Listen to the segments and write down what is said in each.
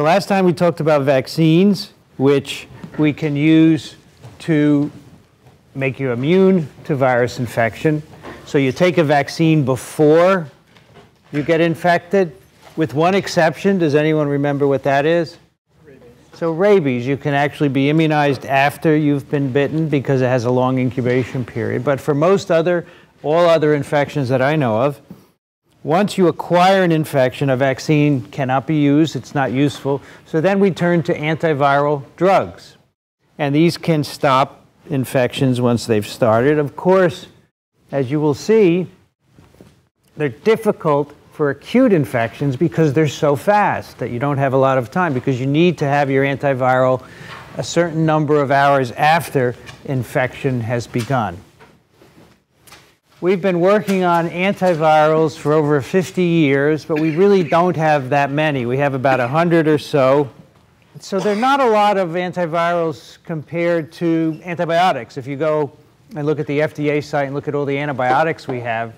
So last time we talked about vaccines, which we can use to make you immune to virus infection. So you take a vaccine before you get infected, with one exception. Does anyone remember what that is? Rabies. So rabies, you can actually be immunized after you've been bitten because it has a long incubation period. But for most other, all other infections that I know of, once you acquire an infection, a vaccine cannot be used, it's not useful. So then we turn to antiviral drugs. And these can stop infections once they've started. Of course, as you will see, they're difficult for acute infections because they're so fast that you don't have a lot of time because you need to have your antiviral a certain number of hours after infection has begun. We've been working on antivirals for over 50 years, but we really don't have that many. We have about 100 or so. So there are not a lot of antivirals compared to antibiotics. If you go and look at the FDA site and look at all the antibiotics we have,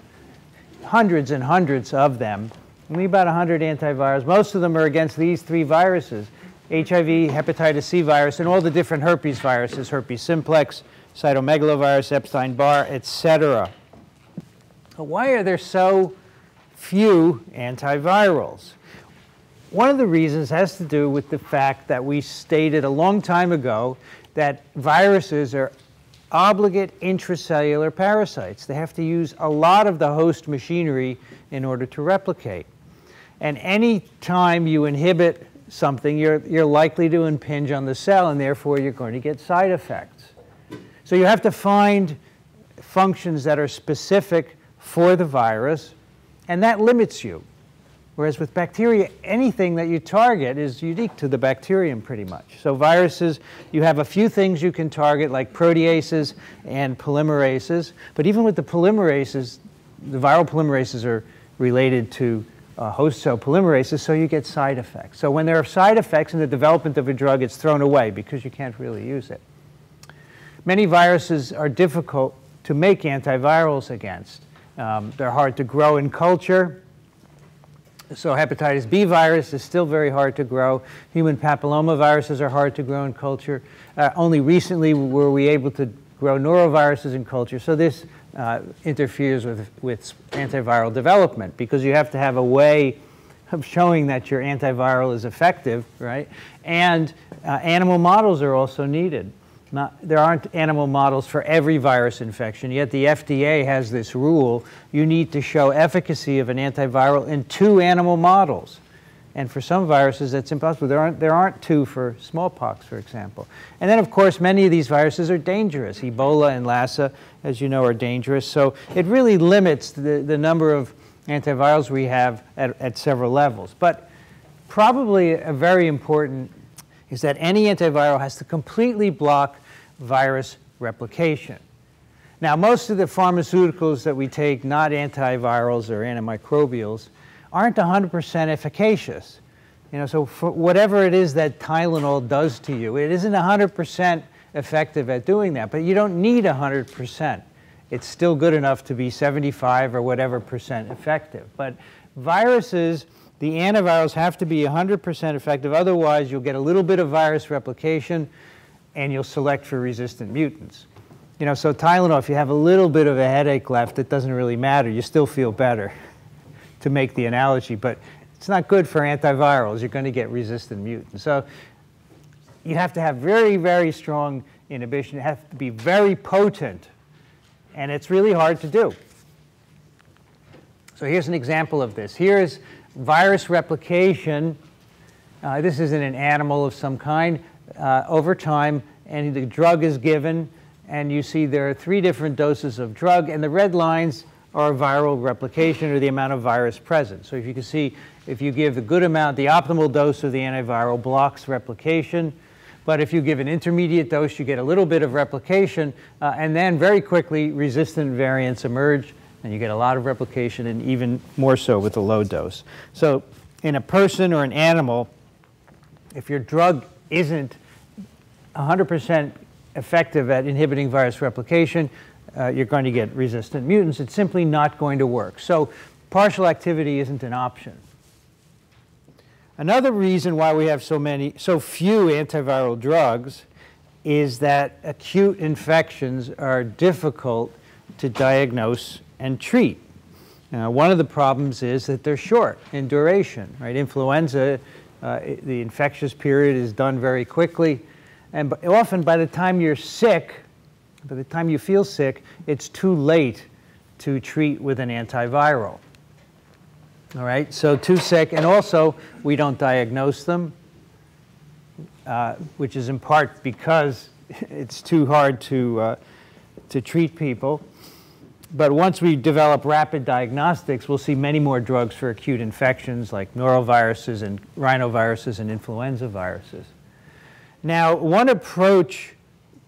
hundreds and hundreds of them. Only about 100 antivirals. Most of them are against these three viruses, HIV, hepatitis C virus, and all the different herpes viruses, herpes simplex, cytomegalovirus, Epstein-Barr, etc. Why are there so few antivirals? One of the reasons has to do with the fact that we stated a long time ago that viruses are obligate intracellular parasites. They have to use a lot of the host machinery in order to replicate. And any time you inhibit something, you're, you're likely to impinge on the cell, and therefore you're going to get side effects. So you have to find functions that are specific for the virus, and that limits you. Whereas with bacteria, anything that you target is unique to the bacterium pretty much. So viruses, you have a few things you can target like proteases and polymerases. But even with the polymerases, the viral polymerases are related to uh, host cell polymerases, so you get side effects. So when there are side effects in the development of a drug, it's thrown away because you can't really use it. Many viruses are difficult to make antivirals against. Um, they're hard to grow in culture. So hepatitis B virus is still very hard to grow. Human papillomaviruses are hard to grow in culture. Uh, only recently were we able to grow noroviruses in culture. So this uh, interferes with, with antiviral development because you have to have a way of showing that your antiviral is effective, right? And uh, animal models are also needed. Not, there aren't animal models for every virus infection, yet the FDA has this rule. You need to show efficacy of an antiviral in two animal models. And for some viruses, that's impossible. There aren't, there aren't two for smallpox, for example. And then, of course, many of these viruses are dangerous. Ebola and Lassa, as you know, are dangerous. So it really limits the, the number of antivirals we have at, at several levels. But probably a very important is that any antiviral has to completely block virus replication. Now, most of the pharmaceuticals that we take, not antivirals or antimicrobials, aren't 100% efficacious. You know, so whatever it is that Tylenol does to you, it isn't 100% effective at doing that, but you don't need 100%. It's still good enough to be 75 or whatever percent effective. But viruses, the antivirals have to be 100% effective, otherwise you'll get a little bit of virus replication, and you'll select for resistant mutants. You know, so Tylenol, if you have a little bit of a headache left, it doesn't really matter. You still feel better, to make the analogy. But it's not good for antivirals. You're going to get resistant mutants. So you have to have very, very strong inhibition. It has to be very potent. And it's really hard to do. So here's an example of this. Here's virus replication. Uh, this is in an animal of some kind uh, over time, and the drug is given, and you see there are three different doses of drug, and the red lines are viral replication or the amount of virus present. So if you can see, if you give the good amount, the optimal dose of the antiviral blocks replication, but if you give an intermediate dose, you get a little bit of replication, uh, and then very quickly resistant variants emerge, and you get a lot of replication, and even more so with a low dose. So in a person or an animal, if your drug isn't 100% effective at inhibiting virus replication, uh, you're going to get resistant mutants. It's simply not going to work. So partial activity isn't an option. Another reason why we have so many, so few antiviral drugs is that acute infections are difficult to diagnose and treat. Now, one of the problems is that they're short in duration, right? Influenza, uh, the infectious period is done very quickly, and often by the time you're sick, by the time you feel sick, it's too late to treat with an antiviral. All right, so too sick, and also we don't diagnose them, uh, which is in part because it's too hard to, uh, to treat people. But once we develop rapid diagnostics, we'll see many more drugs for acute infections like noroviruses and rhinoviruses and influenza viruses. Now, one approach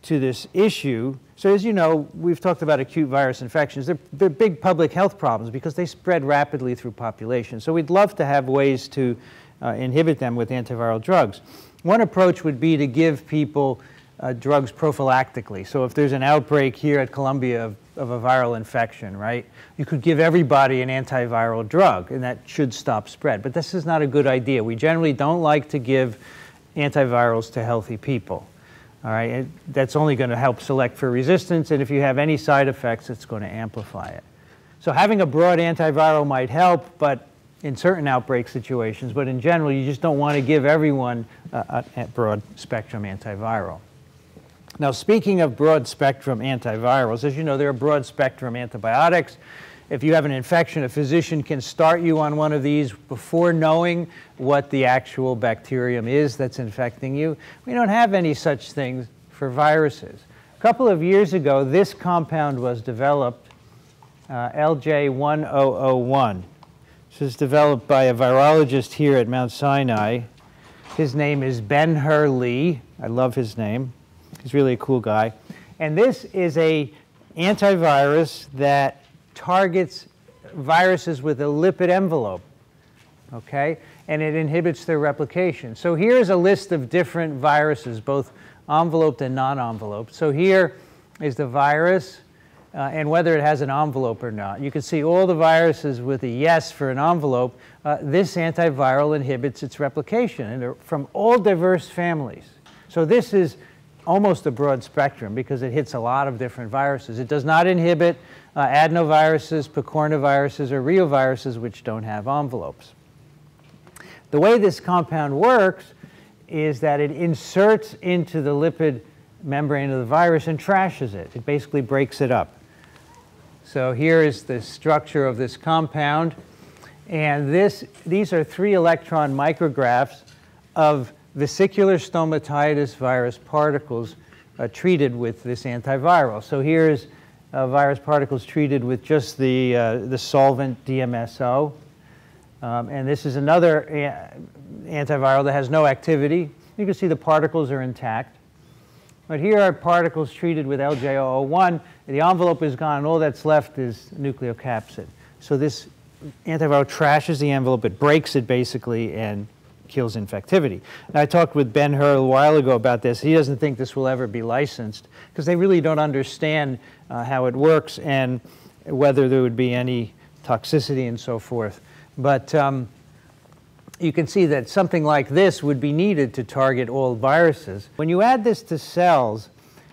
to this issue so as you know, we've talked about acute virus infections. They're, they're big public health problems because they spread rapidly through populations. So we'd love to have ways to uh, inhibit them with antiviral drugs. One approach would be to give people uh, drugs prophylactically. So if there's an outbreak here at Columbia of, of a viral infection, right, you could give everybody an antiviral drug and that should stop spread. But this is not a good idea. We generally don't like to give antivirals to healthy people. All right, it, that's only going to help select for resistance, and if you have any side effects, it's going to amplify it. So having a broad antiviral might help, but in certain outbreak situations, but in general, you just don't want to give everyone a, a broad spectrum antiviral. Now, speaking of broad spectrum antivirals, as you know, there are broad spectrum antibiotics. If you have an infection, a physician can start you on one of these before knowing what the actual bacterium is that's infecting you. We don't have any such things for viruses. A couple of years ago, this compound was developed, uh, LJ1001. This was developed by a virologist here at Mount Sinai. His name is Ben Hur Lee. I love his name. He's really a cool guy. And this is a antivirus that targets viruses with a lipid envelope, okay? And it inhibits their replication. So here's a list of different viruses, both enveloped and non-enveloped. So here is the virus uh, and whether it has an envelope or not. You can see all the viruses with a yes for an envelope. Uh, this antiviral inhibits its replication and from all diverse families. So this is almost a broad spectrum because it hits a lot of different viruses. It does not inhibit uh, adenoviruses, picornaviruses, or reoviruses which don't have envelopes. The way this compound works is that it inserts into the lipid membrane of the virus and trashes it. It basically breaks it up. So here is the structure of this compound. And this, these are three electron micrographs of vesicular stomatitis virus particles uh, treated with this antiviral. So here's uh, virus particles treated with just the, uh, the solvent DMSO. Um, and this is another antiviral that has no activity. You can see the particles are intact. But here are particles treated with LJ001. The envelope is gone. All that's left is nucleocapsid. So this antiviral trashes the envelope. It breaks it basically and kills infectivity. And I talked with Ben Hur a while ago about this. He doesn't think this will ever be licensed because they really don't understand uh, how it works and whether there would be any toxicity and so forth. But um, you can see that something like this would be needed to target all viruses. When you add this to cells,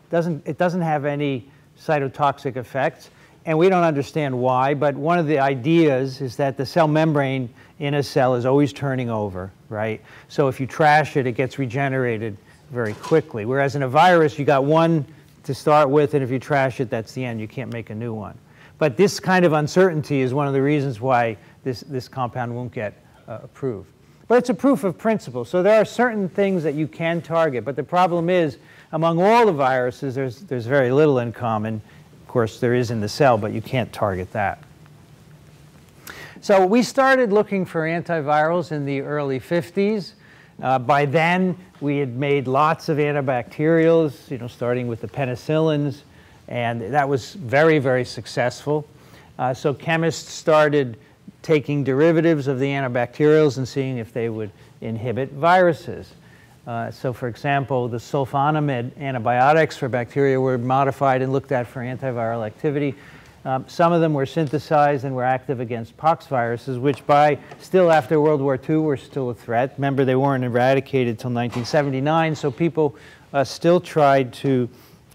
doesn't, it doesn't have any cytotoxic effects, and we don't understand why, but one of the ideas is that the cell membrane in a cell is always turning over, right? So if you trash it, it gets regenerated very quickly. Whereas in a virus, you got one to start with, and if you trash it, that's the end. You can't make a new one. But this kind of uncertainty is one of the reasons why this, this compound won't get uh, approved. But it's a proof of principle. So there are certain things that you can target. But the problem is, among all the viruses, there's, there's very little in common. Course, there is in the cell, but you can't target that. So we started looking for antivirals in the early 50s. Uh, by then, we had made lots of antibacterials, you know, starting with the penicillins, and that was very, very successful. Uh, so chemists started taking derivatives of the antibacterials and seeing if they would inhibit viruses. Uh, so for example, the sulfonamide antibiotics for bacteria were modified and looked at for antiviral activity. Um, some of them were synthesized and were active against pox viruses, which by still after World War II were still a threat. Remember, they weren't eradicated until 1979, so people uh, still tried to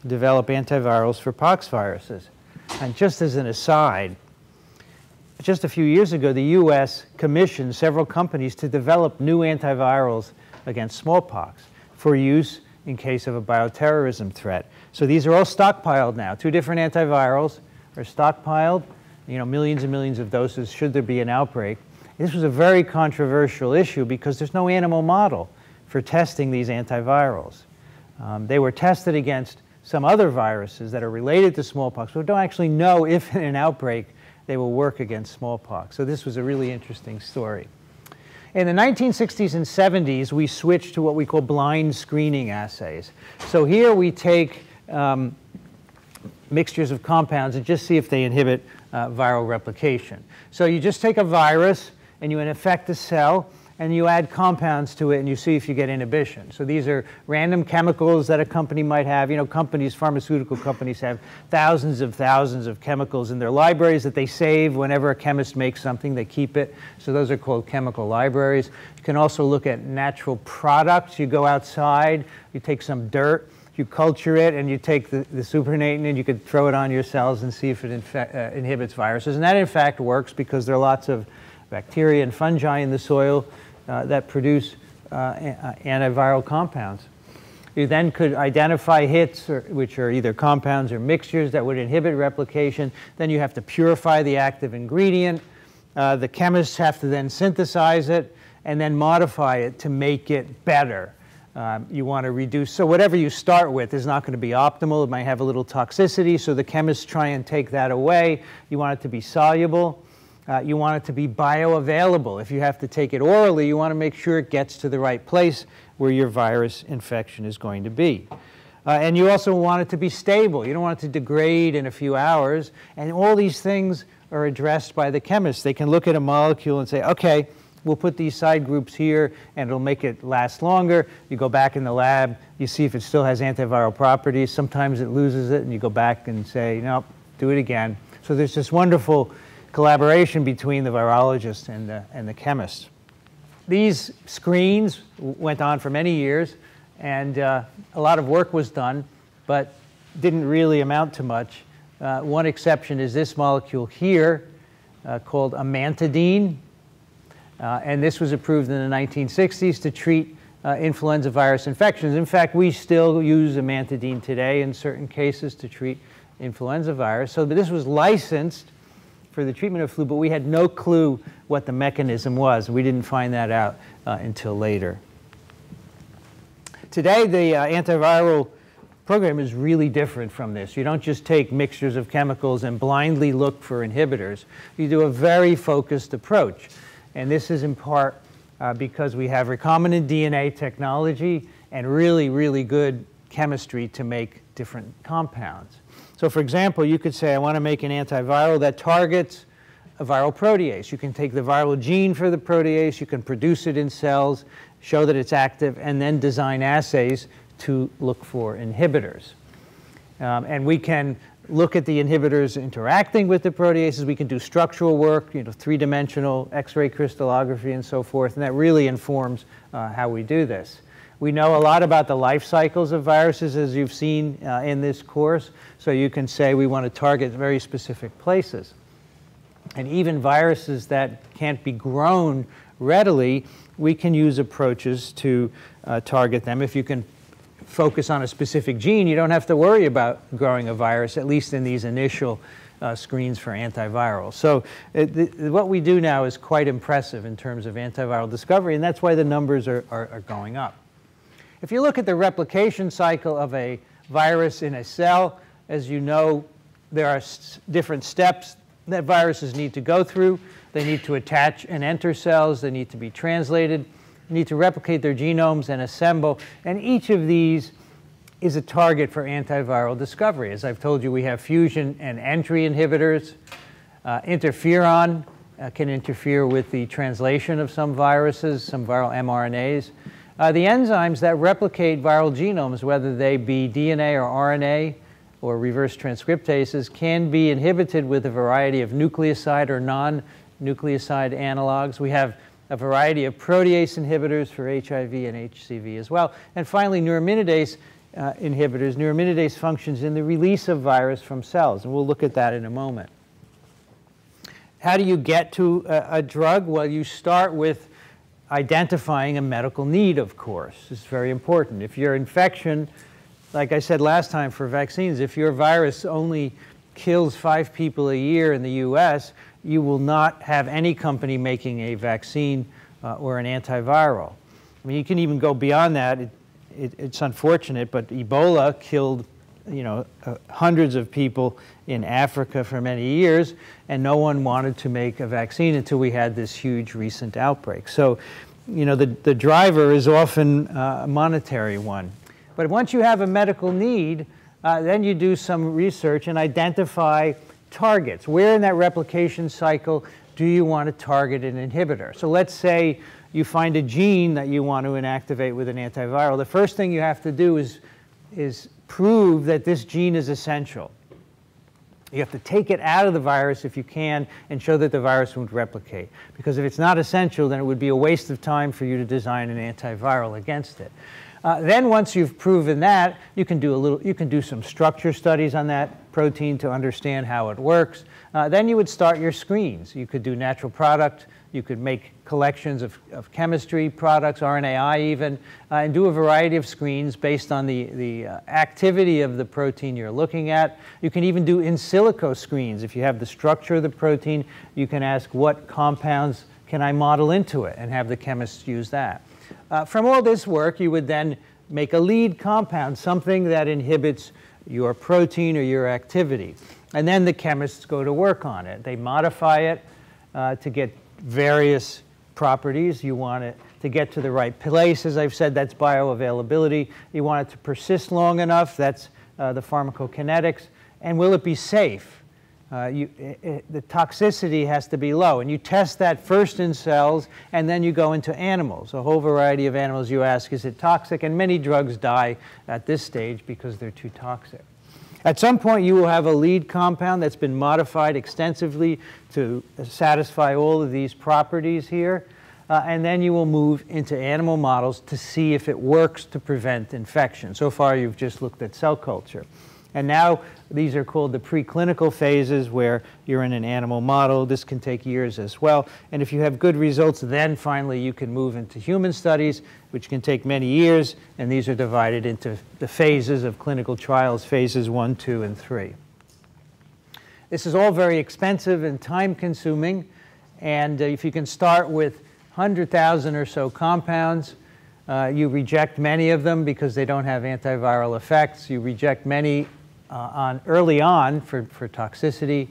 develop antivirals for pox viruses. And just as an aside, just a few years ago, the U.S. commissioned several companies to develop new antivirals against smallpox for use in case of a bioterrorism threat. So these are all stockpiled now. Two different antivirals are stockpiled, you know, millions and millions of doses should there be an outbreak. This was a very controversial issue because there's no animal model for testing these antivirals. Um, they were tested against some other viruses that are related to smallpox, but don't actually know if in an outbreak they will work against smallpox. So this was a really interesting story. In the 1960s and 70s, we switched to what we call blind screening assays. So here we take um, mixtures of compounds and just see if they inhibit uh, viral replication. So you just take a virus and you infect the cell and you add compounds to it and you see if you get inhibition. So these are random chemicals that a company might have. You know, companies, pharmaceutical companies have thousands of thousands of chemicals in their libraries that they save whenever a chemist makes something, they keep it. So those are called chemical libraries. You can also look at natural products. You go outside, you take some dirt, you culture it and you take the, the supernatant and you could throw it on your cells and see if it uh, inhibits viruses. And that in fact works because there are lots of bacteria and fungi in the soil that produce uh, uh, antiviral compounds. You then could identify hits, or, which are either compounds or mixtures that would inhibit replication. Then you have to purify the active ingredient. Uh, the chemists have to then synthesize it and then modify it to make it better. Um, you want to reduce, so whatever you start with is not going to be optimal. It might have a little toxicity, so the chemists try and take that away. You want it to be soluble. Uh, you want it to be bioavailable. If you have to take it orally, you want to make sure it gets to the right place where your virus infection is going to be. Uh, and you also want it to be stable. You don't want it to degrade in a few hours. And all these things are addressed by the chemists. They can look at a molecule and say, okay, we'll put these side groups here and it'll make it last longer. You go back in the lab, you see if it still has antiviral properties. Sometimes it loses it and you go back and say, nope, do it again. So there's this wonderful collaboration between the virologist and the, and the chemist. These screens went on for many years and uh, a lot of work was done, but didn't really amount to much. Uh, one exception is this molecule here uh, called amantadine. Uh, and this was approved in the 1960s to treat uh, influenza virus infections. In fact, we still use amantadine today in certain cases to treat influenza virus. So this was licensed for the treatment of flu, but we had no clue what the mechanism was. We didn't find that out uh, until later. Today, the uh, antiviral program is really different from this. You don't just take mixtures of chemicals and blindly look for inhibitors. You do a very focused approach. And this is in part uh, because we have recombinant DNA technology and really, really good chemistry to make different compounds. So for example, you could say, I want to make an antiviral that targets a viral protease. You can take the viral gene for the protease, you can produce it in cells, show that it's active, and then design assays to look for inhibitors. Um, and we can look at the inhibitors interacting with the proteases. We can do structural work, you know, three-dimensional X-ray crystallography and so forth, and that really informs uh, how we do this. We know a lot about the life cycles of viruses, as you've seen uh, in this course, so you can say we want to target very specific places. And even viruses that can't be grown readily, we can use approaches to uh, target them. If you can focus on a specific gene, you don't have to worry about growing a virus, at least in these initial uh, screens for antivirals. So it, the, what we do now is quite impressive in terms of antiviral discovery, and that's why the numbers are, are, are going up. If you look at the replication cycle of a virus in a cell, as you know, there are different steps that viruses need to go through. They need to attach and enter cells. They need to be translated They need to replicate their genomes and assemble. And each of these is a target for antiviral discovery. As I've told you, we have fusion and entry inhibitors. Uh, interferon uh, can interfere with the translation of some viruses, some viral mRNAs. Uh, the enzymes that replicate viral genomes, whether they be DNA or RNA or reverse transcriptases can be inhibited with a variety of nucleoside or non-nucleoside analogs. We have a variety of protease inhibitors for HIV and HCV as well. And finally, neuraminidase uh, inhibitors. Neuraminidase functions in the release of virus from cells, and we'll look at that in a moment. How do you get to a, a drug? Well, you start with identifying a medical need, of course. is very important. If your infection, like I said last time for vaccines, if your virus only kills five people a year in the US, you will not have any company making a vaccine uh, or an antiviral. I mean, you can even go beyond that. It, it, it's unfortunate, but Ebola killed you know, uh, hundreds of people in Africa for many years, and no one wanted to make a vaccine until we had this huge recent outbreak. So, you know, the, the driver is often uh, a monetary one. But once you have a medical need, uh, then you do some research and identify targets. Where in that replication cycle do you want to target an inhibitor? So let's say you find a gene that you want to inactivate with an antiviral. The first thing you have to do is, is prove that this gene is essential. You have to take it out of the virus if you can and show that the virus won't replicate. Because if it's not essential, then it would be a waste of time for you to design an antiviral against it. Uh, then once you've proven that, you can do a little, you can do some structure studies on that protein to understand how it works. Uh, then you would start your screens. You could do natural product you could make collections of, of chemistry products, RNAi even, uh, and do a variety of screens based on the, the uh, activity of the protein you're looking at. You can even do in silico screens. If you have the structure of the protein, you can ask what compounds can I model into it and have the chemists use that. Uh, from all this work, you would then make a lead compound, something that inhibits your protein or your activity. And then the chemists go to work on it. They modify it uh, to get various properties. You want it to get to the right place, as I've said, that's bioavailability. You want it to persist long enough, that's uh, the pharmacokinetics. And will it be safe? Uh, you, it, the toxicity has to be low. And you test that first in cells, and then you go into animals. A whole variety of animals you ask, is it toxic? And many drugs die at this stage because they're too toxic. At some point, you will have a lead compound that's been modified extensively to satisfy all of these properties here. Uh, and then you will move into animal models to see if it works to prevent infection. So far, you've just looked at cell culture. And now these are called the preclinical phases where you're in an animal model. This can take years as well. And if you have good results, then finally you can move into human studies, which can take many years. And these are divided into the phases of clinical trials, phases one, two, and three. This is all very expensive and time consuming. And uh, if you can start with 100,000 or so compounds, uh, you reject many of them because they don't have antiviral effects. You reject many on early on for, for toxicity.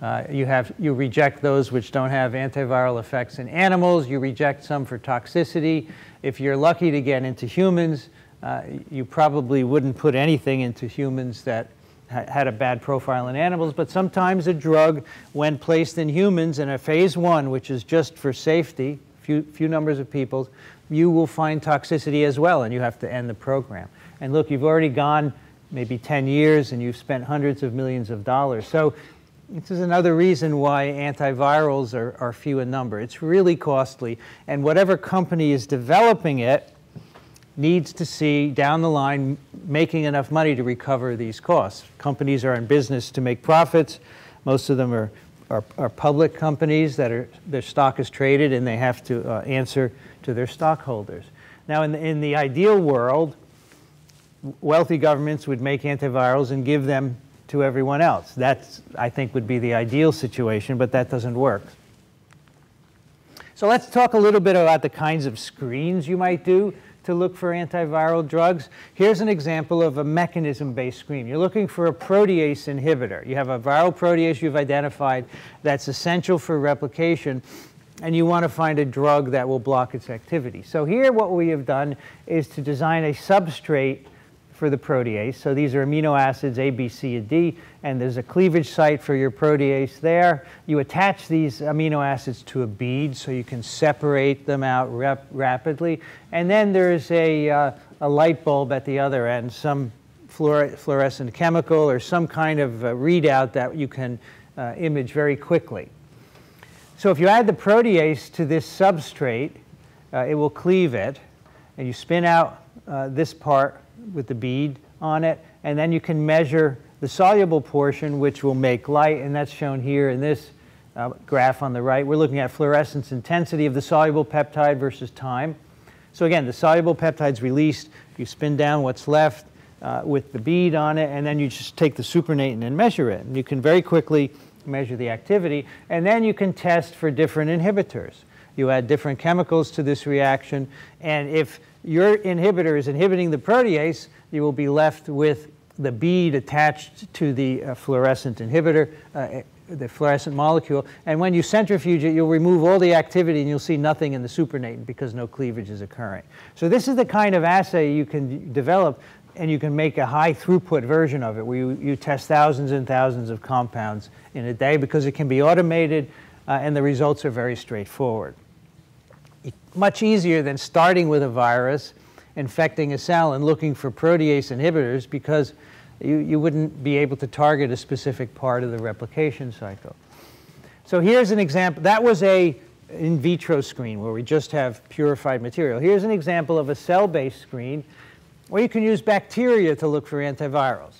Uh, you, have, you reject those which don't have antiviral effects in animals. You reject some for toxicity. If you're lucky to get into humans, uh, you probably wouldn't put anything into humans that ha had a bad profile in animals. But sometimes a drug, when placed in humans in a phase one, which is just for safety, few, few numbers of people, you will find toxicity as well, and you have to end the program. And look, you've already gone maybe 10 years and you've spent hundreds of millions of dollars. So this is another reason why antivirals are, are few in number. It's really costly, and whatever company is developing it needs to see down the line making enough money to recover these costs. Companies are in business to make profits. Most of them are, are, are public companies that are, their stock is traded and they have to uh, answer to their stockholders. Now, in the, in the ideal world, wealthy governments would make antivirals and give them to everyone else. That, I think, would be the ideal situation, but that doesn't work. So let's talk a little bit about the kinds of screens you might do to look for antiviral drugs. Here's an example of a mechanism-based screen. You're looking for a protease inhibitor. You have a viral protease you've identified that's essential for replication, and you want to find a drug that will block its activity. So here what we have done is to design a substrate for the protease. So these are amino acids A, B, C, and D, and there's a cleavage site for your protease there. You attach these amino acids to a bead so you can separate them out rapidly. And then there's a, uh, a light bulb at the other end, some fluorescent chemical or some kind of readout that you can uh, image very quickly. So if you add the protease to this substrate, uh, it will cleave it, and you spin out uh, this part with the bead on it, and then you can measure the soluble portion, which will make light, and that's shown here in this uh, graph on the right. We're looking at fluorescence intensity of the soluble peptide versus time. So again, the soluble peptide's released, you spin down what's left uh, with the bead on it, and then you just take the supernatant and measure it. And you can very quickly measure the activity, and then you can test for different inhibitors. You add different chemicals to this reaction, and if your inhibitor is inhibiting the protease, you will be left with the bead attached to the uh, fluorescent inhibitor, uh, the fluorescent molecule. And when you centrifuge it, you'll remove all the activity and you'll see nothing in the supernatant because no cleavage is occurring. So this is the kind of assay you can develop and you can make a high throughput version of it where you, you test thousands and thousands of compounds in a day because it can be automated uh, and the results are very straightforward. Much easier than starting with a virus, infecting a cell and looking for protease inhibitors because you, you wouldn't be able to target a specific part of the replication cycle. So here's an example. That was a in vitro screen where we just have purified material. Here's an example of a cell-based screen where you can use bacteria to look for antivirals.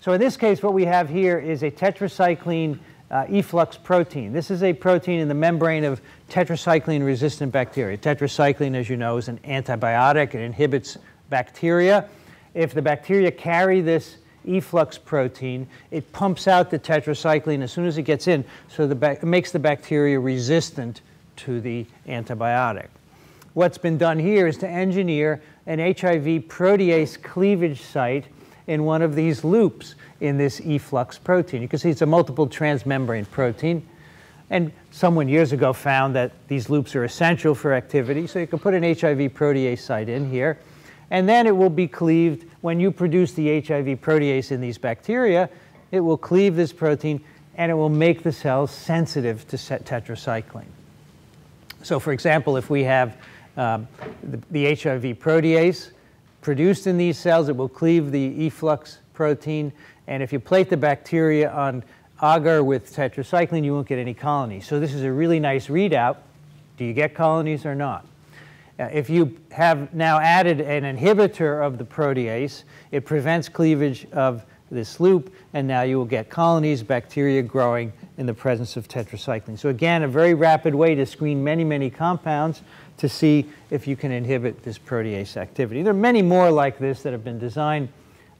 So in this case, what we have here is a tetracycline uh, efflux protein. This is a protein in the membrane of tetracycline-resistant bacteria. Tetracycline, as you know, is an antibiotic. It inhibits bacteria. If the bacteria carry this efflux protein, it pumps out the tetracycline as soon as it gets in, so it makes the bacteria resistant to the antibiotic. What's been done here is to engineer an HIV protease cleavage site in one of these loops in this efflux protein. You can see it's a multiple transmembrane protein. And someone years ago found that these loops are essential for activity, so you can put an HIV protease site in here. And then it will be cleaved when you produce the HIV protease in these bacteria, it will cleave this protein and it will make the cells sensitive to tetracycline. So for example, if we have um, the, the, HIV protease produced in these cells, it will cleave the efflux protein. And if you plate the bacteria on agar with tetracycline, you won't get any colonies. So this is a really nice readout. Do you get colonies or not? Uh, if you have now added an inhibitor of the protease, it prevents cleavage of this loop, and now you will get colonies, bacteria growing in the presence of tetracycline. So again, a very rapid way to screen many, many compounds to see if you can inhibit this protease activity. There are many more like this that have been designed.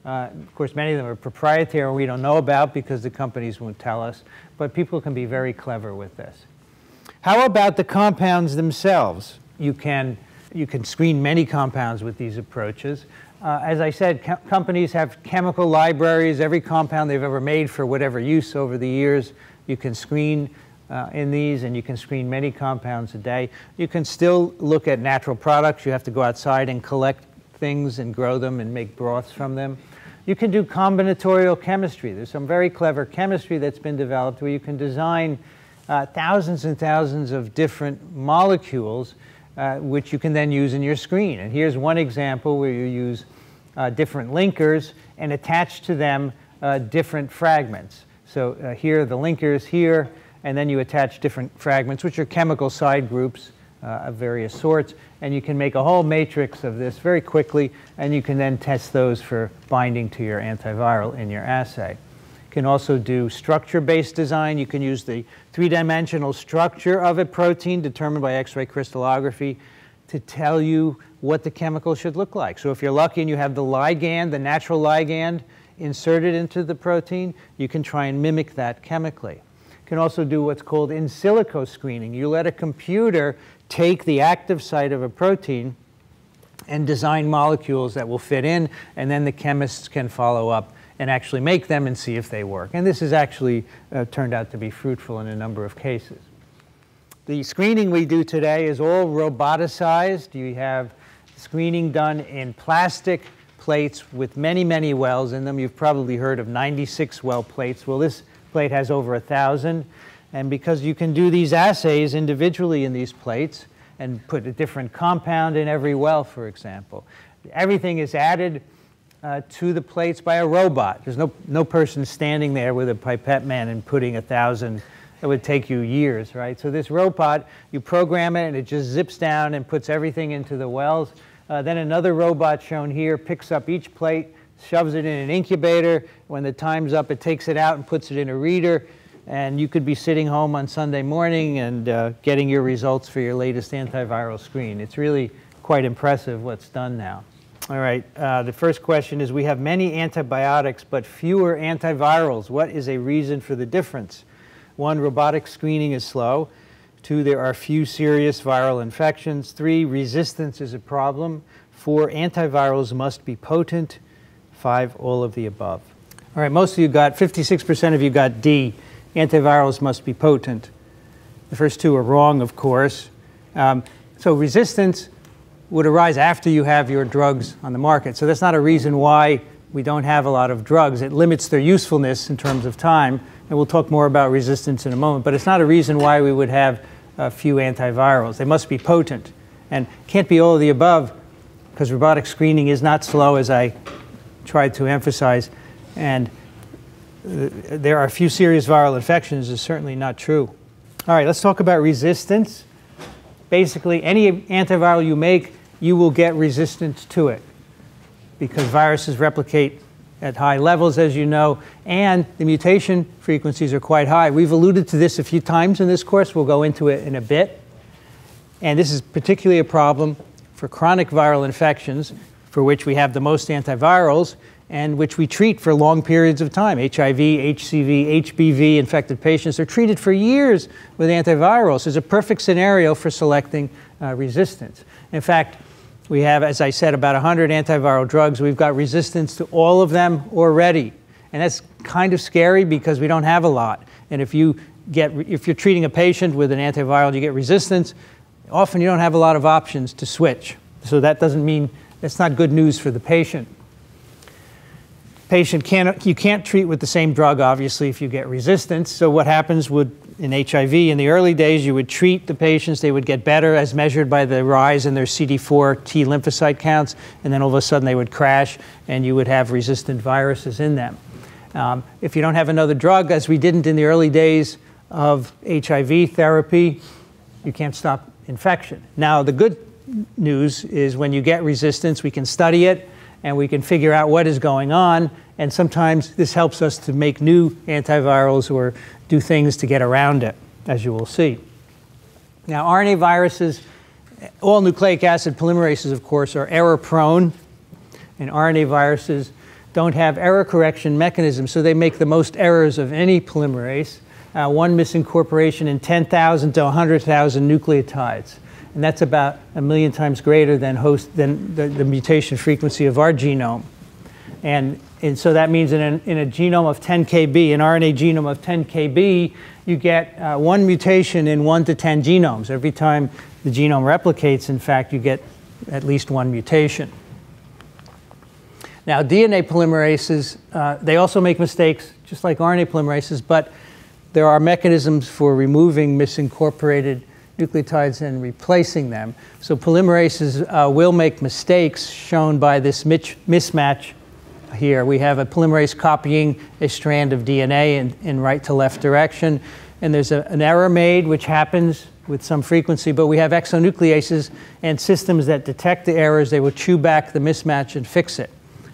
Uh, of course, many of them are proprietary we don't know about because the companies won't tell us, but people can be very clever with this. How about the compounds themselves? You can, you can screen many compounds with these approaches. Uh, as I said, co companies have chemical libraries, every compound they've ever made for whatever use over the years. You can screen uh, in these, and you can screen many compounds a day. You can still look at natural products. You have to go outside and collect things and grow them and make broths from them. You can do combinatorial chemistry. There's some very clever chemistry that's been developed where you can design uh, thousands and thousands of different molecules uh, which you can then use in your screen. And here's one example where you use uh, different linkers and attach to them uh, different fragments. So uh, here are the linkers here, and then you attach different fragments, which are chemical side groups Uh, of various sorts, and you can make a whole matrix of this very quickly, and you can then test those for binding to your antiviral in your assay You can also do structure-based design. You can use the three-dimensional structure of a protein determined by X-ray crystallography to tell you what the chemical should look like. So if you're lucky and you have the ligand, the natural ligand, inserted into the protein, you can try and mimic that chemically. Can also do what's called in silico screening. You let a computer take the active site of a protein and design molecules that will fit in, and then the chemists can follow up and actually make them and see if they work. And this has actually uh, turned out to be fruitful in a number of cases. The screening we do today is all roboticized. You have screening done in plastic plates with many, many wells in them. You've probably heard of 96 well plates. Well, this plate has over a thousand. And because you can do these assays individually in these plates and put a different compound in every well, for example, everything is added uh, to the plates by a robot. There's no, no person standing there with a pipette man and putting a thousand. It would take you years, right? So this robot, you program it and it just zips down and puts everything into the wells. Uh, then another robot shown here picks up each plate, shoves it in an incubator. When the time's up, it takes it out and puts it in a reader. And you could be sitting home on Sunday morning and uh, getting your results for your latest antiviral screen. It's really quite impressive what's done now. All right, uh, the first question is we have many antibiotics but fewer antivirals. What is a reason for the difference? One, robotic screening is slow. Two, there are few serious viral infections. Three, resistance is a problem. Four, antivirals must be potent. Five, all of the above. All right, most of you got, 56% of you got D, antivirals must be potent. The first two are wrong, of course. Um, so resistance would arise after you have your drugs on the market. So that's not a reason why we don't have a lot of drugs. It limits their usefulness in terms of time, and we'll talk more about resistance in a moment, but it's not a reason why we would have a few antivirals. They must be potent and can't be all of the above because robotic screening is not slow as I tried to emphasize, and there are a few serious viral infections is certainly not true. All right, let's talk about resistance. Basically, any antiviral you make you will get resistance to it because viruses replicate at high levels, as you know, and the mutation frequencies are quite high. We've alluded to this a few times in this course. We'll go into it in a bit. And this is particularly a problem for chronic viral infections, for which we have the most antivirals and which we treat for long periods of time. HIV, HCV, HBV infected patients are treated for years with antivirals. It's a perfect scenario for selecting uh, resistance. In fact, we have, as I said, about 100 antiviral drugs. We've got resistance to all of them already. And that's kind of scary because we don't have a lot. And if you get, if you're treating a patient with an antiviral you get resistance, often you don't have a lot of options to switch. So that doesn't mean, that's not good news for the patient. Patient can't, you can't treat with the same drug, obviously, if you get resistance. So what happens would in HIV, in the early days, you would treat the patients, they would get better as measured by the rise in their CD4 T lymphocyte counts, and then all of a sudden they would crash and you would have resistant viruses in them. Um, if you don't have another drug, as we didn't in the early days of HIV therapy, you can't stop infection. Now, the good news is when you get resistance, we can study it and we can figure out what is going on. And sometimes this helps us to make new antivirals or do things to get around it, as you will see. Now, RNA viruses, all nucleic acid polymerases, of course, are error prone, and RNA viruses don't have error correction mechanisms, so they make the most errors of any polymerase. Uh, one misincorporation in 10,000 to 100,000 nucleotides. And that's about a million times greater than, host, than the, the mutation frequency of our genome. And and so that means in a, in a genome of 10 kb, an RNA genome of 10 kb, you get uh, one mutation in 1 to 10 genomes. Every time the genome replicates, in fact, you get at least one mutation. Now, DNA polymerases, uh, they also make mistakes, just like RNA polymerases, but there are mechanisms for removing misincorporated nucleotides and replacing them. So polymerases uh, will make mistakes shown by this mismatch here. We have a polymerase copying a strand of DNA in, in right to left direction. And there's a, an error made, which happens with some frequency, but we have exonucleases and systems that detect the errors. They will chew back the mismatch and fix it.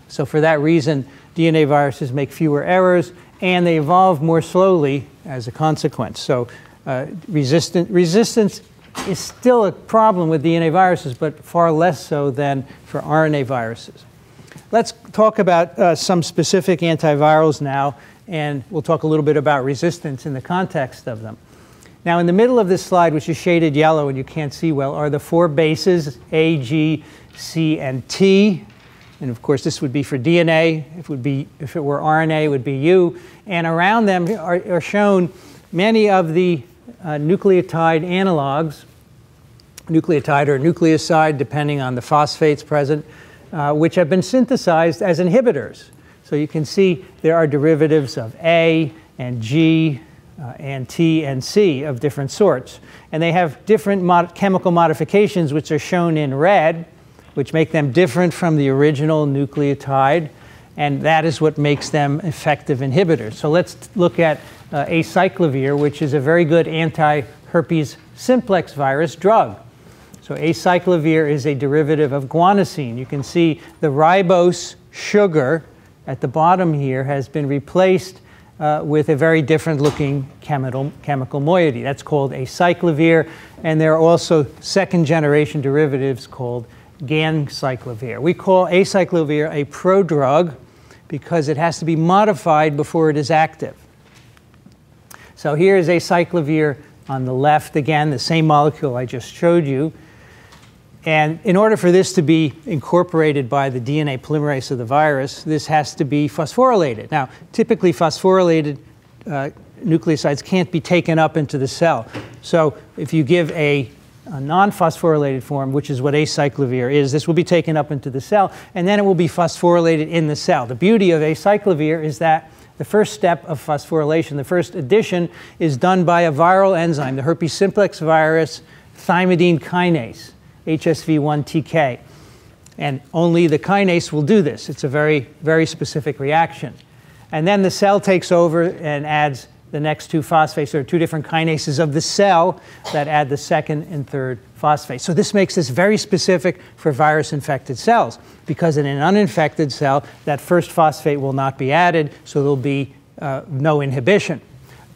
So for that reason, DNA viruses make fewer errors and they evolve more slowly as a consequence. So uh, resistant, resistance is still a problem with DNA viruses, but far less so than for RNA viruses. Let's talk about uh, some specific antivirals now, and we'll talk a little bit about resistance in the context of them. Now, in the middle of this slide, which is shaded yellow and you can't see well, are the four bases A, G, C, and T. And of course, this would be for DNA. If it, would be, if it were RNA, it would be U. And around them are, are shown many of the uh, nucleotide analogs, nucleotide or nucleoside, depending on the phosphates present, uh, which have been synthesized as inhibitors. So you can see there are derivatives of A and G uh, and T and C of different sorts. And they have different mod chemical modifications, which are shown in red, which make them different from the original nucleotide. and that is what makes them effective inhibitors. So let's look at uh, acyclovir, which is a very good anti-herpes simplex virus drug. So acyclovir is a derivative of guanosine. You can see the ribose sugar at the bottom here has been replaced uh, with a very different looking chemical, chemical moiety. That's called acyclovir, and there are also second generation derivatives called ganciclovir. We call acyclovir a prodrug because it has to be modified before it is active. So here is acyclovir on the left, again, the same molecule I just showed you. And in order for this to be incorporated by the DNA polymerase of the virus, this has to be phosphorylated. Now, typically phosphorylated uh, nucleosides can't be taken up into the cell. So if you give a, a non-phosphorylated form, which is what acyclovir is, this will be taken up into the cell, and then it will be phosphorylated in the cell. The beauty of acyclovir is that the first step of phosphorylation, the first addition, is done by a viral enzyme, the herpes simplex virus thymidine kinase. HSV1-TK. And only the kinase will do this. It's a very, very specific reaction. And then the cell takes over and adds the next two phosphates. Are two different kinases of the cell that add the second and third phosphate. So this makes this very specific for virus-infected cells because in an uninfected cell, that first phosphate will not be added, so there'll be uh, no inhibition.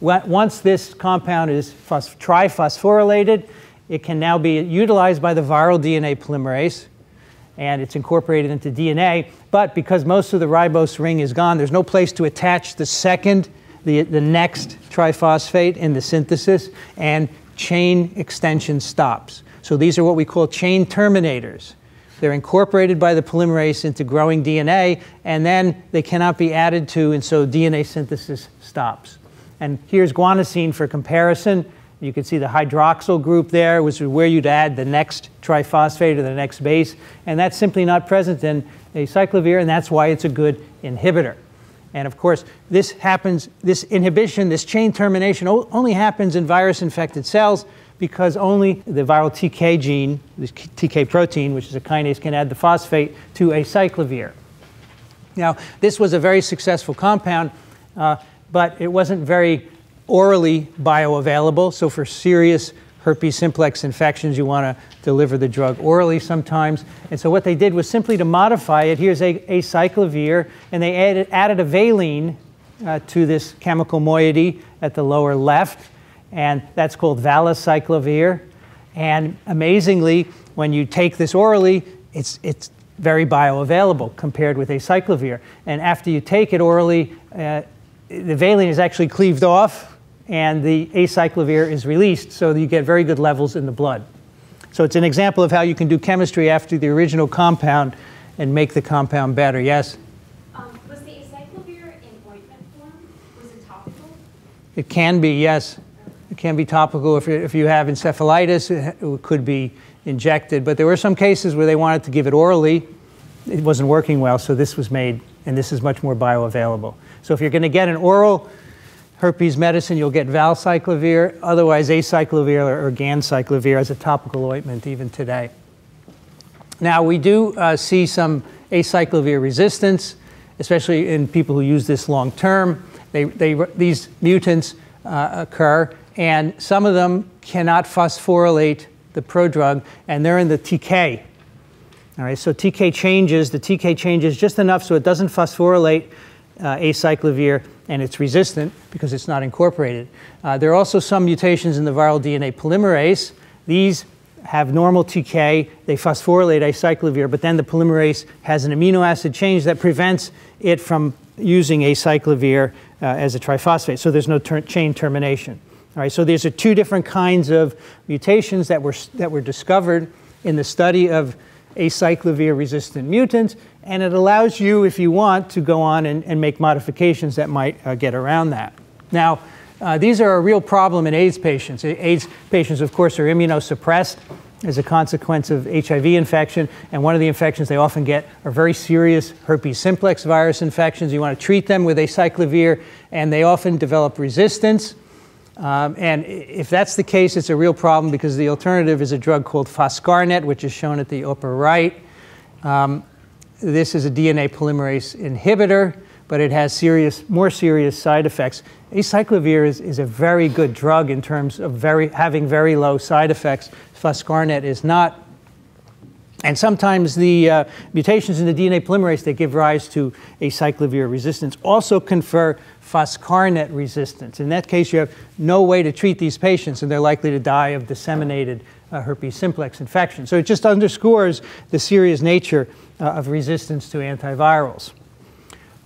Once this compound is triphosphorylated, it can now be utilized by the viral DNA polymerase, and it's incorporated into DNA. But because most of the ribose ring is gone, there's no place to attach the second, the, the next triphosphate in the synthesis, and chain extension stops. So these are what we call chain terminators. They're incorporated by the polymerase into growing DNA, and then they cannot be added to, and so DNA synthesis stops. And here's guanosine for comparison. You can see the hydroxyl group there, which is where you'd add the next triphosphate or the next base. And that's simply not present in acyclovir, and that's why it's a good inhibitor. And of course, this happens, this inhibition, this chain termination only happens in virus infected cells because only the viral TK gene, the TK protein, which is a kinase, can add the phosphate to acyclovir. Now, this was a very successful compound, uh, but it wasn't very orally bioavailable. So for serious herpes simplex infections, you want to deliver the drug orally sometimes. And so what they did was simply to modify it. Here's a, acyclovir, and they added, added a valine uh, to this chemical moiety at the lower left, and that's called valacyclovir. And amazingly, when you take this orally, it's, it's very bioavailable compared with acyclovir. And after you take it orally, uh, the valine is actually cleaved off and the acyclovir is released, so you get very good levels in the blood. So it's an example of how you can do chemistry after the original compound and make the compound better. Yes? Um, was the acyclovir in ointment form? Was it topical? It can be, yes. It can be topical. If, if you have encephalitis, it could be injected. But there were some cases where they wanted to give it orally. It wasn't working well, so this was made, and this is much more bioavailable. So if you're going to get an oral herpes medicine, you'll get valacyclovir, otherwise acyclovir or, or ganciclovir as a topical ointment even today. Now, we do uh, see some acyclovir resistance, especially in people who use this long term. They, they, these mutants uh, occur, and some of them cannot phosphorylate the prodrug, and they're in the TK. All right, so TK changes, the TK changes just enough so it doesn't phosphorylate uh, acyclovir and it's resistant because it's not incorporated. Uh, there are also some mutations in the viral DNA polymerase. These have normal TK, they phosphorylate acyclovir, but then the polymerase has an amino acid change that prevents it from using acyclovir uh, as a triphosphate, so there's no ter chain termination. All right, so these are two different kinds of mutations that were, that were discovered in the study of acyclovir resistant mutants, and it allows you, if you want, to go on and, and make modifications that might uh, get around that. Now, uh, these are a real problem in AIDS patients. AIDS patients, of course, are immunosuppressed as a consequence of HIV infection, and one of the infections they often get are very serious herpes simplex virus infections. You want to treat them with acyclovir, and they often develop resistance. Um, and if that's the case, it's a real problem because the alternative is a drug called foscarnet, which is shown at the upper right. Um, this is a DNA polymerase inhibitor, but it has serious, more serious side effects. Acyclovir is, is a very good drug in terms of very, having very low side effects. Foscarnet is not. And sometimes the uh, mutations in the DNA polymerase that give rise to acyclovir resistance also confer foscarnet resistance. In that case, you have no way to treat these patients, and they're likely to die of disseminated uh, herpes simplex infection. So it just underscores the serious nature uh, of resistance to antivirals.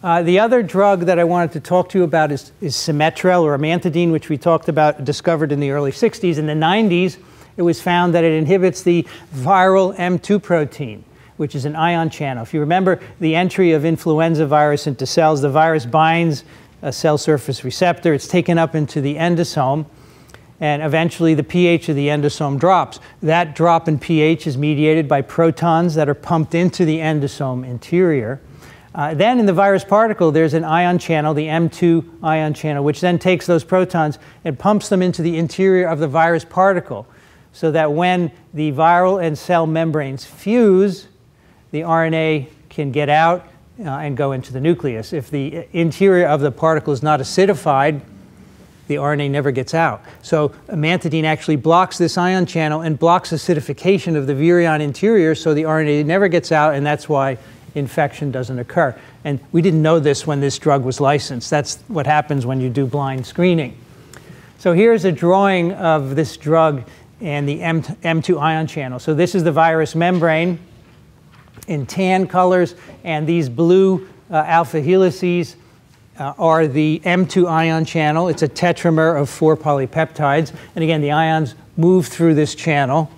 Uh, the other drug that I wanted to talk to you about is, is Symmetrel or amantadine, which we talked about, discovered in the early 60s. In the 90s, it was found that it inhibits the viral M2 protein, which is an ion channel. If you remember the entry of influenza virus into cells, the virus binds a cell surface receptor, it's taken up into the endosome, and eventually the pH of the endosome drops. That drop in pH is mediated by protons that are pumped into the endosome interior. Uh, then in the virus particle, there's an ion channel, the M2 ion channel, which then takes those protons and pumps them into the interior of the virus particle so that when the viral and cell membranes fuse, the RNA can get out uh, and go into the nucleus. If the interior of the particle is not acidified, the RNA never gets out. So amantadine actually blocks this ion channel and blocks acidification of the virion interior so the RNA never gets out and that's why infection doesn't occur. And we didn't know this when this drug was licensed. That's what happens when you do blind screening. So here's a drawing of this drug and the M M2 ion channel. So this is the virus membrane in tan colors, and these blue uh, alpha helices uh, are the M2 ion channel. It's a tetramer of four polypeptides. And again, the ions move through this channel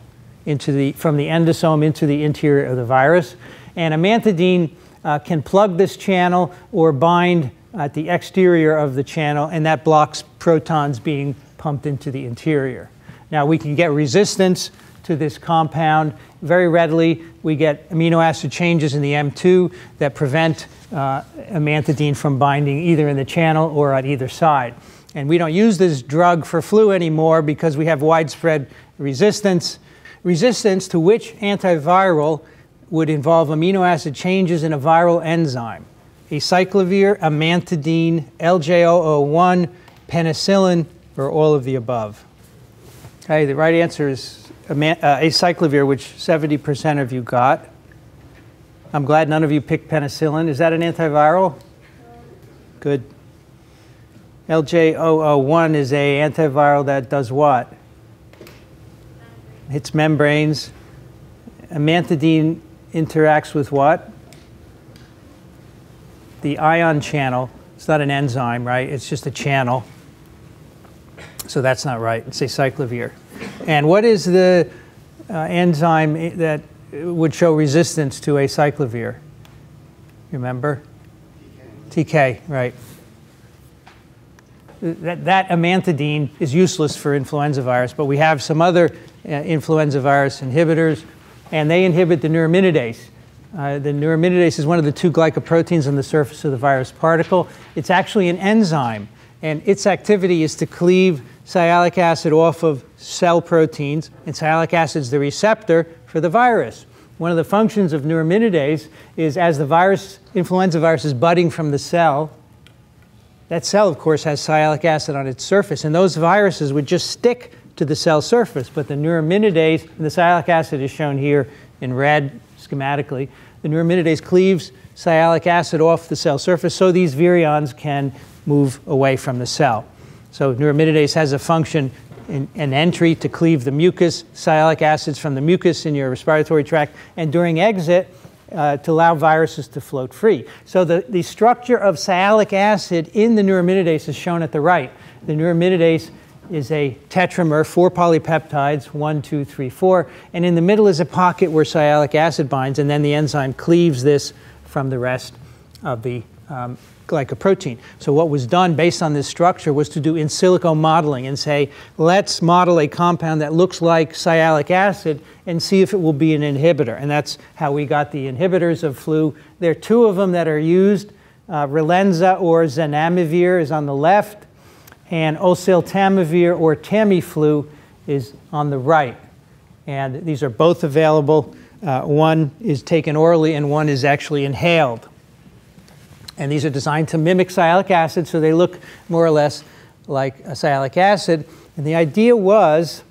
into the, from the endosome into the interior of the virus. And amantadine uh, can plug this channel or bind at the exterior of the channel, and that blocks protons being pumped into the interior. Now we can get resistance to this compound very readily. We get amino acid changes in the M2 that prevent uh, amantadine from binding either in the channel or at either side. And we don't use this drug for flu anymore because we have widespread resistance, resistance to which antiviral would involve amino acid changes in a viral enzyme. Acyclovir, amantadine, LJ001, penicillin, or all of the above. Okay, the right answer is uh, acyclovir, which 70% of you got. I'm glad none of you picked penicillin. Is that an antiviral? Good. LJ001 is a antiviral that does what? Hits membranes. Amantadine interacts with what? The ion channel. It's not an enzyme, right? It's just a channel. So that's not right. It's acyclovir. And what is the uh, enzyme that would show resistance to acyclovir? Remember? TK, TK right. That, that amantadine is useless for influenza virus, but we have some other uh, influenza virus inhibitors, and they inhibit the neuraminidase. Uh, the neuraminidase is one of the two glycoproteins on the surface of the virus particle. It's actually an enzyme, and its activity is to cleave sialic acid off of cell proteins, and sialic acid is the receptor for the virus. One of the functions of neuraminidase is as the virus, influenza virus is budding from the cell, that cell, of course, has sialic acid on its surface, and those viruses would just stick to the cell surface. But the neuraminidase, and the sialic acid is shown here in red schematically, the neuraminidase cleaves sialic acid off the cell surface so these virions can move away from the cell. So neuraminidase has a function in an entry to cleave the mucus, sialic acids from the mucus in your respiratory tract, and during exit uh, to allow viruses to float free. So the, the structure of sialic acid in the neuraminidase is shown at the right. The neuraminidase is a tetramer, four polypeptides, one, two, three, four, and in the middle is a pocket where sialic acid binds, and then the enzyme cleaves this from the rest of the um, glycoprotein. So what was done based on this structure was to do in silico modeling and say, let's model a compound that looks like sialic acid and see if it will be an inhibitor. And that's how we got the inhibitors of flu. There are two of them that are used. Uh, Relenza or zanamivir is on the left, and oseltamivir or Tamiflu is on the right. And these are both available Uh, one is taken orally and one is actually inhaled. And these are designed to mimic sialic acid, so they look more or less like a sialic acid. And the idea was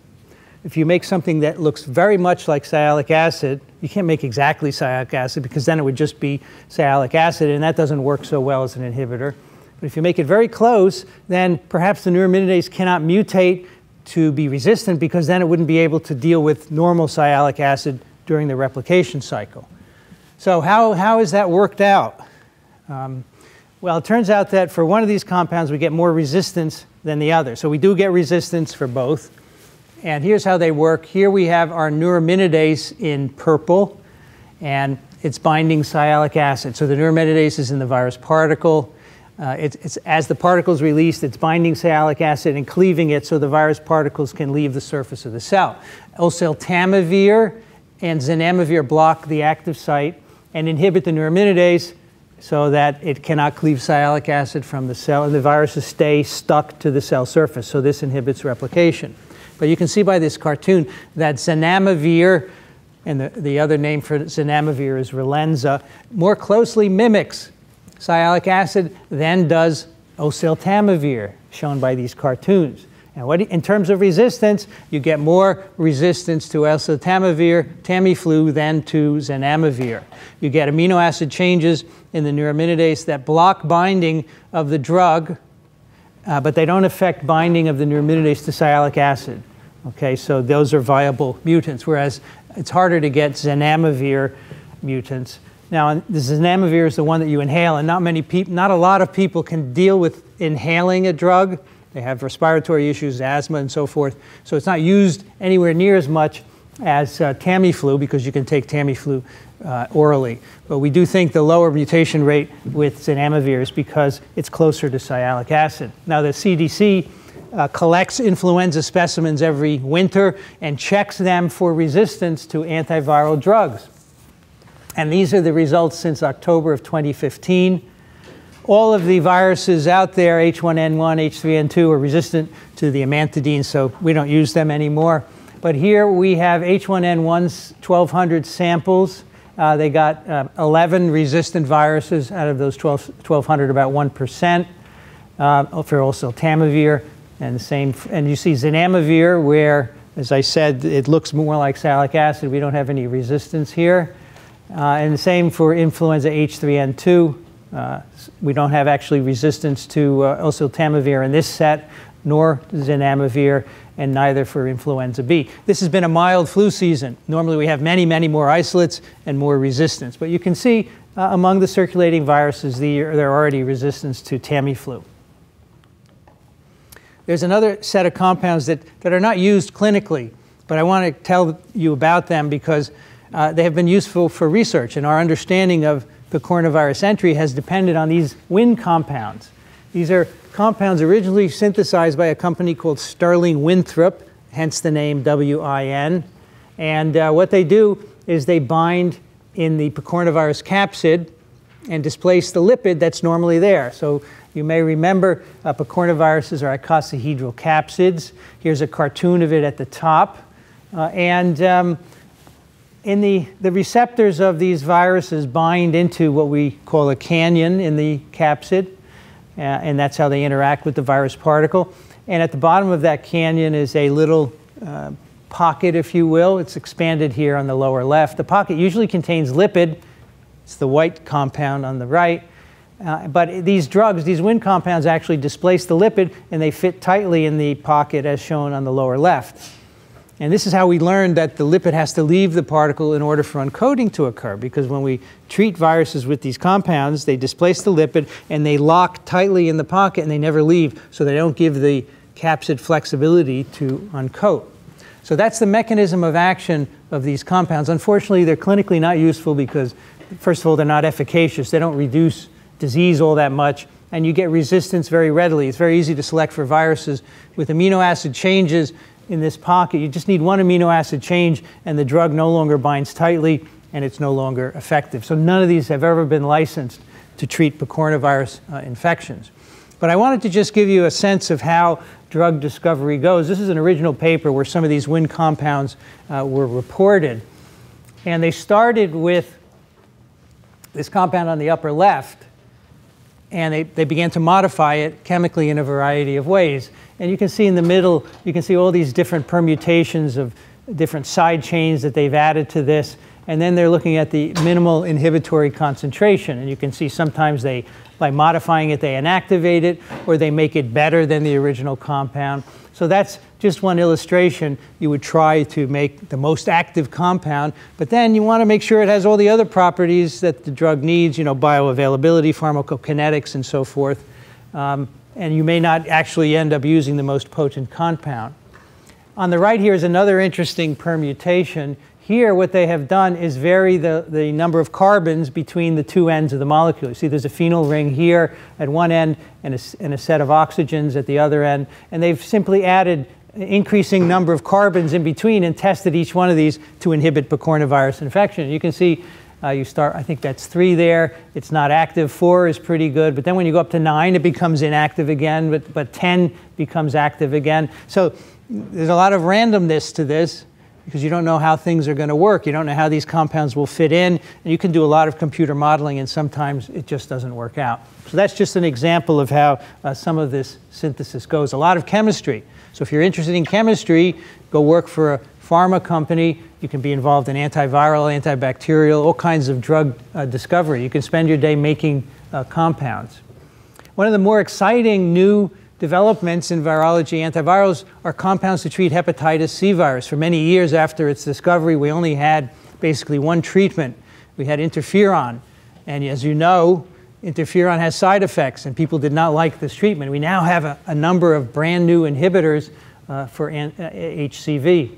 if you make something that looks very much like sialic acid, you can't make exactly sialic acid because then it would just be sialic acid, and that doesn't work so well as an inhibitor. But if you make it very close, then perhaps the neuraminidase cannot mutate to be resistant because then it wouldn't be able to deal with normal sialic acid during the replication cycle. So how, how is that worked out? Um, well, it turns out that for one of these compounds, we get more resistance than the other. So we do get resistance for both. And here's how they work. Here we have our neuraminidase in purple, and it's binding sialic acid. So the neuraminidase is in the virus particle. Uh, it's, it's, as the particle is released, it's binding sialic acid and cleaving it so the virus particles can leave the surface of the cell. Oseltamivir and zanamivir block the active site and inhibit the neuraminidase so that it cannot cleave sialic acid from the cell and the viruses stay stuck to the cell surface. So this inhibits replication. But you can see by this cartoon that zanamivir, and the, the other name for zanamivir is Relenza, more closely mimics sialic acid than does oseltamivir, shown by these cartoons. And what, in terms of resistance, you get more resistance to oseltamivir, Tamiflu, than to zanamivir. You get amino acid changes in the neuraminidase that block binding of the drug, uh, but they don't affect binding of the neuraminidase to sialic acid. Okay, so those are viable mutants, whereas it's harder to get zanamivir mutants. Now, the zanamivir is the one that you inhale, and not many people, not a lot of people can deal with inhaling a drug. They have respiratory issues, asthma, and so forth. So it's not used anywhere near as much as uh, Tamiflu because you can take Tamiflu uh, orally. But we do think the lower mutation rate with zanamivir is because it's closer to sialic acid. Now, the CDC uh, collects influenza specimens every winter and checks them for resistance to antiviral drugs. And these are the results since October of 2015. All of the viruses out there, H1N1, H3N2, are resistant to the amantadine, so we don't use them anymore. But here we have H1N1's 1,200 samples. Uh, they got uh, 11 resistant viruses out of those 12, 1,200, about 1%. Uh, for and the same, and you see zanamivir, where, as I said, it looks more like sialic acid. We don't have any resistance here. Uh, and the same for influenza H3N2. Uh, we don't have actually resistance to uh, oseltamivir in this set, nor zanamivir, and neither for influenza B. This has been a mild flu season. Normally we have many, many more isolates and more resistance. But you can see uh, among the circulating viruses, the, they're already resistance to Tamiflu. There's another set of compounds that, that are not used clinically, but I want to tell you about them because uh, they have been useful for research, and our understanding of the picornavirus entry has depended on these Win compounds. These are compounds originally synthesized by a company called Sterling Winthrop, hence the name WIN. And uh, what they do is they bind in the picornavirus capsid and displace the lipid that's normally there. So you may remember uh, picornaviruses are icosahedral capsids. Here's a cartoon of it at the top. Uh, and um, in the, the receptors of these viruses bind into what we call a canyon in the capsid, uh, and that's how they interact with the virus particle. And at the bottom of that canyon is a little uh, pocket, if you will. It's expanded here on the lower left. The pocket usually contains lipid. It's the white compound on the right. Uh, but these drugs, these Win compounds actually displace the lipid and they fit tightly in the pocket as shown on the lower left. And this is how we learned that the lipid has to leave the particle in order for uncoating to occur, because when we treat viruses with these compounds, they displace the lipid and they lock tightly in the pocket and they never leave, so they don't give the capsid flexibility to uncoat. So that's the mechanism of action of these compounds. Unfortunately, they're clinically not useful because, first of all, they're not efficacious. They don't reduce disease all that much, and you get resistance very readily. It's very easy to select for viruses. With amino acid changes, in this pocket. You just need one amino acid change and the drug no longer binds tightly and it's no longer effective. So none of these have ever been licensed to treat picornavirus uh, infections. But I wanted to just give you a sense of how drug discovery goes. This is an original paper where some of these Win compounds uh, were reported. And they started with this compound on the upper left, and they, they began to modify it chemically in a variety of ways. And you can see in the middle, you can see all these different permutations of different side chains that they've added to this. And then they're looking at the minimal inhibitory concentration. And you can see sometimes they, by modifying it, they inactivate it or they make it better than the original compound. So that's just one illustration. You would try to make the most active compound, but then you want to make sure it has all the other properties that the drug needs, you know, bioavailability, pharmacokinetics, and so forth. Um, and you may not actually end up using the most potent compound. On the right here is another interesting permutation. Here, what they have done is vary the, the number of carbons between the two ends of the molecule. You see there's a phenyl ring here at one end and a, and a set of oxygens at the other end. And they've simply added increasing number of carbons in between and tested each one of these to inhibit picornavirus infection. You can see uh, you start, I think that's three there. It's not active. Four is pretty good. But then when you go up to nine, it becomes inactive again. But, but 10 becomes active again. So there's a lot of randomness to this because you don't know how things are going to work. You don't know how these compounds will fit in. And you can do a lot of computer modeling, and sometimes it just doesn't work out. So that's just an example of how uh, some of this synthesis goes. A lot of chemistry. So if you're interested in chemistry, go work for a pharma company. You can be involved in antiviral, antibacterial, all kinds of drug uh, discovery. You can spend your day making uh, compounds. One of the more exciting new developments in virology antivirals are compounds to treat hepatitis C virus. For many years after its discovery, we only had basically one treatment. We had interferon. And as you know, interferon has side effects, and people did not like this treatment. We now have a, a number of brand new inhibitors uh, for an, uh, HCV.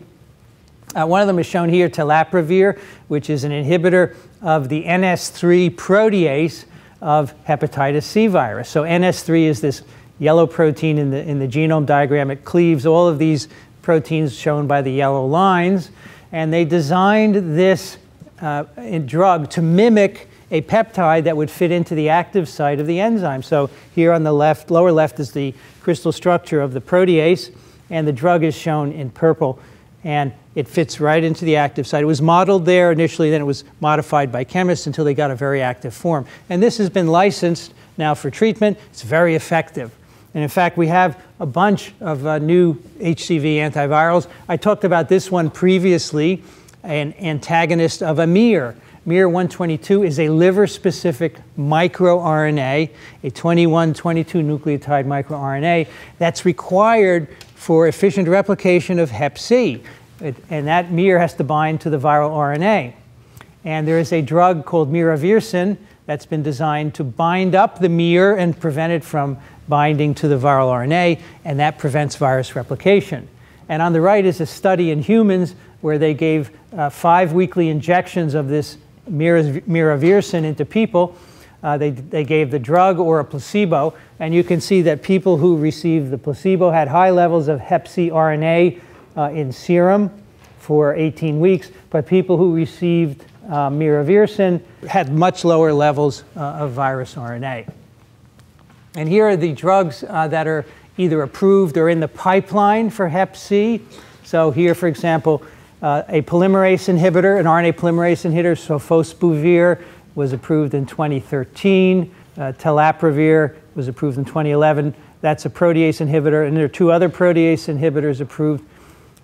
Uh, one of them is shown here, telaprevir, which is an inhibitor of the NS3 protease of hepatitis C virus. So NS3 is this yellow protein in the, in the genome diagram. It cleaves all of these proteins shown by the yellow lines. And they designed this uh, drug to mimic a peptide that would fit into the active site of the enzyme. So here on the left, lower left is the crystal structure of the protease, and the drug is shown in purple, and it fits right into the active site. It was modeled there initially, then it was modified by chemists until they got a very active form. And this has been licensed now for treatment. It's very effective. And in fact, we have a bunch of uh, new HCV antivirals. I talked about this one previously, an antagonist of a MIR. MIR-122 is a liver-specific microRNA, a 21, 22 nucleotide microRNA that's required for efficient replication of Hep C. It, and that MIR has to bind to the viral RNA. And there is a drug called miravirsen that's been designed to bind up the MIR and prevent it from binding to the viral RNA, and that prevents virus replication. And on the right is a study in humans where they gave uh, five weekly injections of this miravirsen into people. Uh, they, they gave the drug or a placebo, and you can see that people who received the placebo had high levels of hep C RNA uh, in serum for 18 weeks, but people who received uh, miravirsen had much lower levels uh, of virus RNA. And here are the drugs uh, that are either approved or in the pipeline for Hep C. So here, for example, uh, a polymerase inhibitor, an RNA polymerase inhibitor, so sofosbuvir, was approved in 2013. Uh, telaprevir was approved in 2011. That's a protease inhibitor, and there are two other protease inhibitors approved.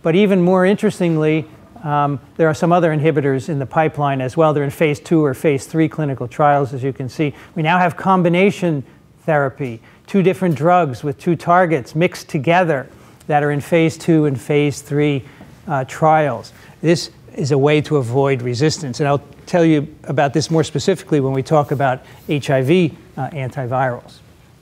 But even more interestingly, um, there are some other inhibitors in the pipeline as well. They're in phase two or phase three clinical trials, as you can see. We now have combination therapy, two different drugs with two targets mixed together that are in phase two and phase three uh, trials. This is a way to avoid resistance. And I'll tell you about this more specifically when we talk about HIV uh, antivirals.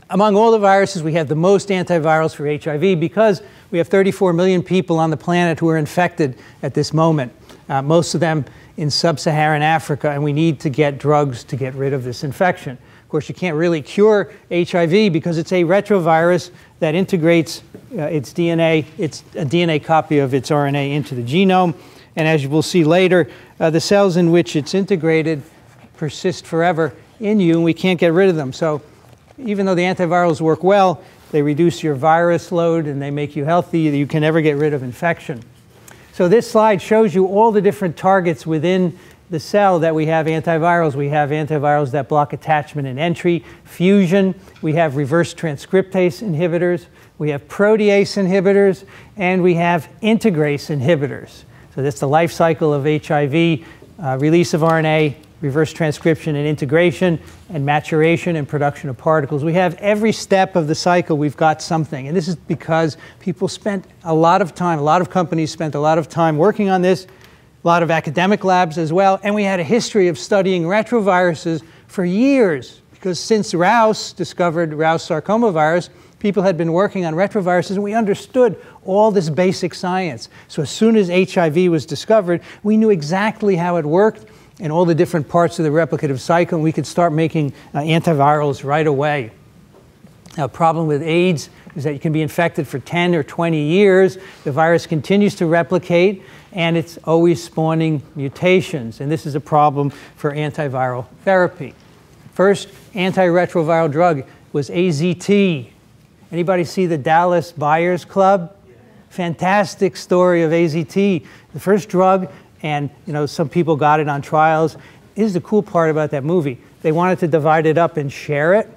Among all the viruses, we have the most antivirals for HIV because we have 34 million people on the planet who are infected at this moment, uh, most of them in sub Saharan Africa, and we need to get drugs to get rid of this infection. Of course, you can't really cure HIV because it's a retrovirus that integrates uh, its DNA, it's a DNA copy of its RNA into the genome. And as you will see later, uh, the cells in which it's integrated persist forever in you, and we can't get rid of them. So even though the antivirals work well, they reduce your virus load and they make you healthy. You can never get rid of infection. So this slide shows you all the different targets within the cell that we have antivirals. We have antivirals that block attachment and entry, fusion. We have reverse transcriptase inhibitors. We have protease inhibitors, and we have integrase inhibitors. So that's the life cycle of HIV, uh, release of RNA, reverse transcription and integration, and maturation and production of particles. We have every step of the cycle, we've got something. And this is because people spent a lot of time, a lot of companies spent a lot of time working on this, a lot of academic labs as well, and we had a history of studying retroviruses for years. Because since Rous discovered Rous sarcoma virus, people had been working on retroviruses and we understood all this basic science. So as soon as HIV was discovered, we knew exactly how it worked and all the different parts of the replicative cycle, and we could start making uh, antivirals right away. Now, problem with AIDS is that you can be infected for 10 or 20 years. The virus continues to replicate, and it's always spawning mutations. And this is a problem for antiviral therapy. First antiretroviral drug was AZT. Anybody see the Dallas Buyers Club? Fantastic story of AZT. The first drug and you know some people got it on trials. This is the cool part about that movie. They wanted to divide it up and share it.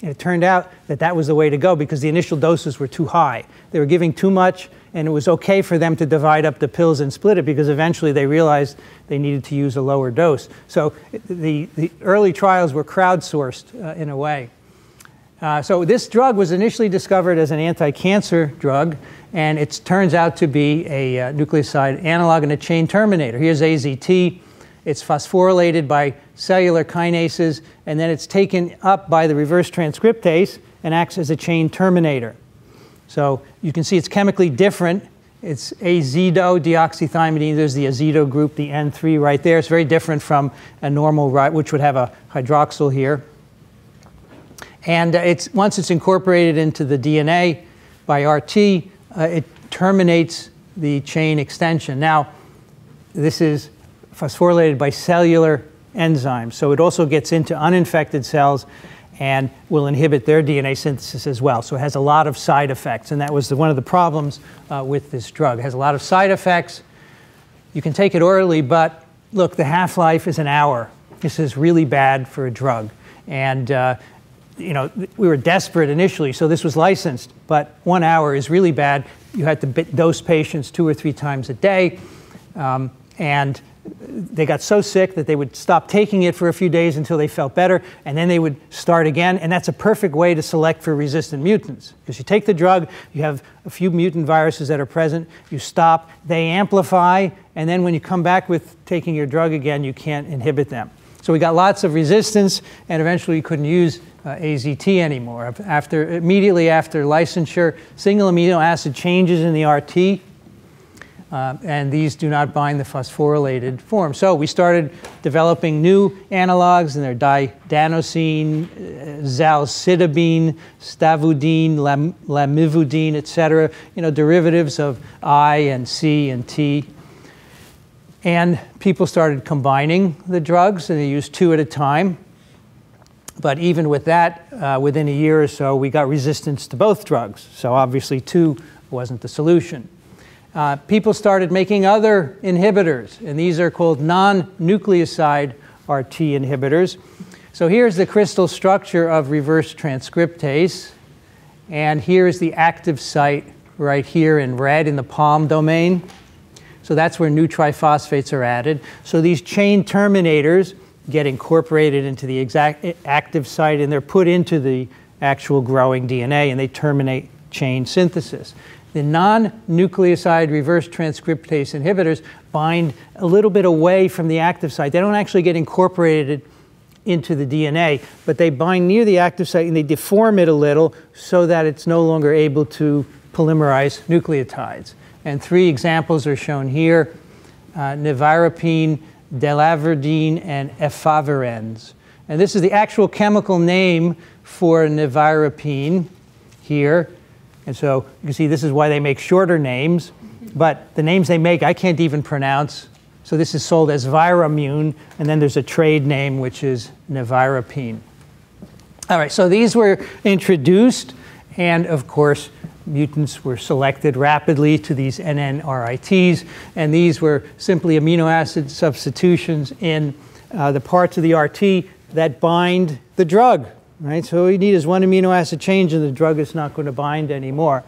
And it turned out that that was the way to go because the initial doses were too high. They were giving too much, and it was okay for them to divide up the pills and split it because eventually they realized they needed to use a lower dose. So the, the early trials were crowdsourced uh, in a way. Uh, so this drug was initially discovered as an anti-cancer drug, and it turns out to be a uh, nucleoside analog and a chain terminator. Here's AZT. It's phosphorylated by cellular kinases, and then it's taken up by the reverse transcriptase and acts as a chain terminator. So you can see it's chemically different. It's azido deoxythymidine. There's the azido group, the N3 right there. It's very different from a normal, right, which would have a hydroxyl here. And it's, once it's incorporated into the DNA by RT, uh, it terminates the chain extension. Now, this is phosphorylated by cellular enzymes, so it also gets into uninfected cells and will inhibit their DNA synthesis as well. So it has a lot of side effects, and that was the, one of the problems uh, with this drug. It has a lot of side effects. You can take it orally, but look, the half-life is an hour. This is really bad for a drug. And uh, you know, we were desperate initially, so this was licensed, but one hour is really bad. You had to dose patients two or three times a day, um, and they got so sick that they would stop taking it for a few days until they felt better, and then they would start again. And that's a perfect way to select for resistant mutants. Because you take the drug, you have a few mutant viruses that are present, you stop, they amplify, and then when you come back with taking your drug again, you can't inhibit them. So we got lots of resistance, and eventually we couldn't use uh, AZT anymore. After, immediately after licensure, single amino acid changes in the RT, uh, and these do not bind the phosphorylated form. So we started developing new analogs, and they're didanosine, uh, zalcitabine, stavudine, lam lamivudine, et cetera, you know, derivatives of I and C and T. And people started combining the drugs, and they used two at a time. But even with that, uh, within a year or so, we got resistance to both drugs. So obviously, two wasn't the solution. Uh, people started making other inhibitors, and these are called non nucleoside RT inhibitors. So here's the crystal structure of reverse transcriptase, and here's the active site right here in red in the PALM domain. So that's where new triphosphates are added. So these chain terminators get incorporated into the exact active site and they're put into the actual growing DNA and they terminate chain synthesis. The non-nucleoside reverse transcriptase inhibitors bind a little bit away from the active site. They don't actually get incorporated into the DNA, but they bind near the active site and they deform it a little so that it's no longer able to polymerize nucleotides. And three examples are shown here. Uh, nevirapine, delavirdine, and efavirenz. And this is the actual chemical name for nevirapine here. And so you can see this is why they make shorter names. But the names they make, I can't even pronounce. So this is sold as Viramune, and then there's a trade name, which is nevirapine. All right, so these were introduced, and of course, mutants were selected rapidly to these NNRITs, and these were simply amino acid substitutions in uh, the parts of the RT that bind the drug, right? So all you need is one amino acid change and the drug is not going to bind anymore.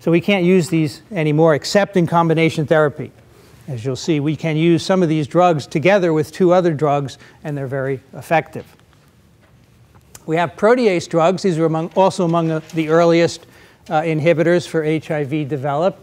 So we can't use these anymore except in combination therapy. As you'll see, we can use some of these drugs together with two other drugs, and they're very effective. We have protease drugs. These are among, also among the earliest uh, inhibitors for HIV develop.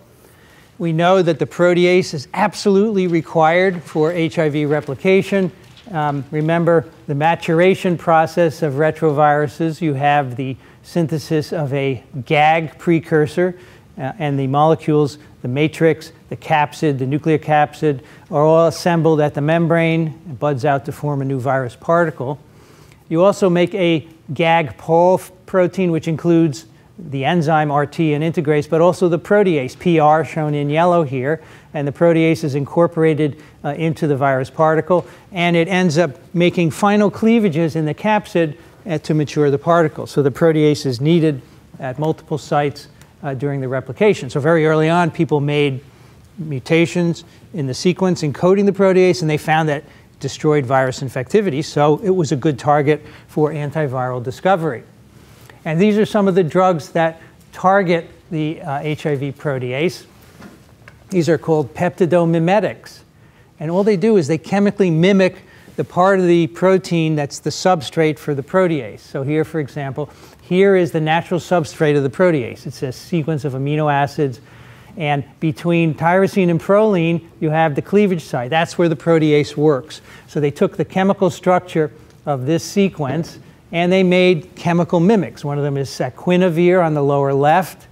We know that the protease is absolutely required for HIV replication. Um, remember the maturation process of retroviruses. You have the synthesis of a GAG precursor, uh, and the molecules, the matrix, the capsid, the nucleocapsid, are all assembled at the membrane and buds out to form a new virus particle. You also make a GAG-POL protein, which includes the enzyme RT and integrase, but also the protease, PR, shown in yellow here. And the protease is incorporated uh, into the virus particle, and it ends up making final cleavages in the capsid uh, to mature the particle. So the protease is needed at multiple sites uh, during the replication. So very early on, people made mutations in the sequence encoding the protease, and they found that destroyed virus infectivity, so it was a good target for antiviral discovery. And these are some of the drugs that target the uh, HIV protease. These are called peptidomimetics. And all they do is they chemically mimic the part of the protein that's the substrate for the protease. So here, for example, here is the natural substrate of the protease. It's a sequence of amino acids and between tyrosine and proline, you have the cleavage site. That's where the protease works. So they took the chemical structure of this sequence and they made chemical mimics. One of them is saquinavir on the lower left.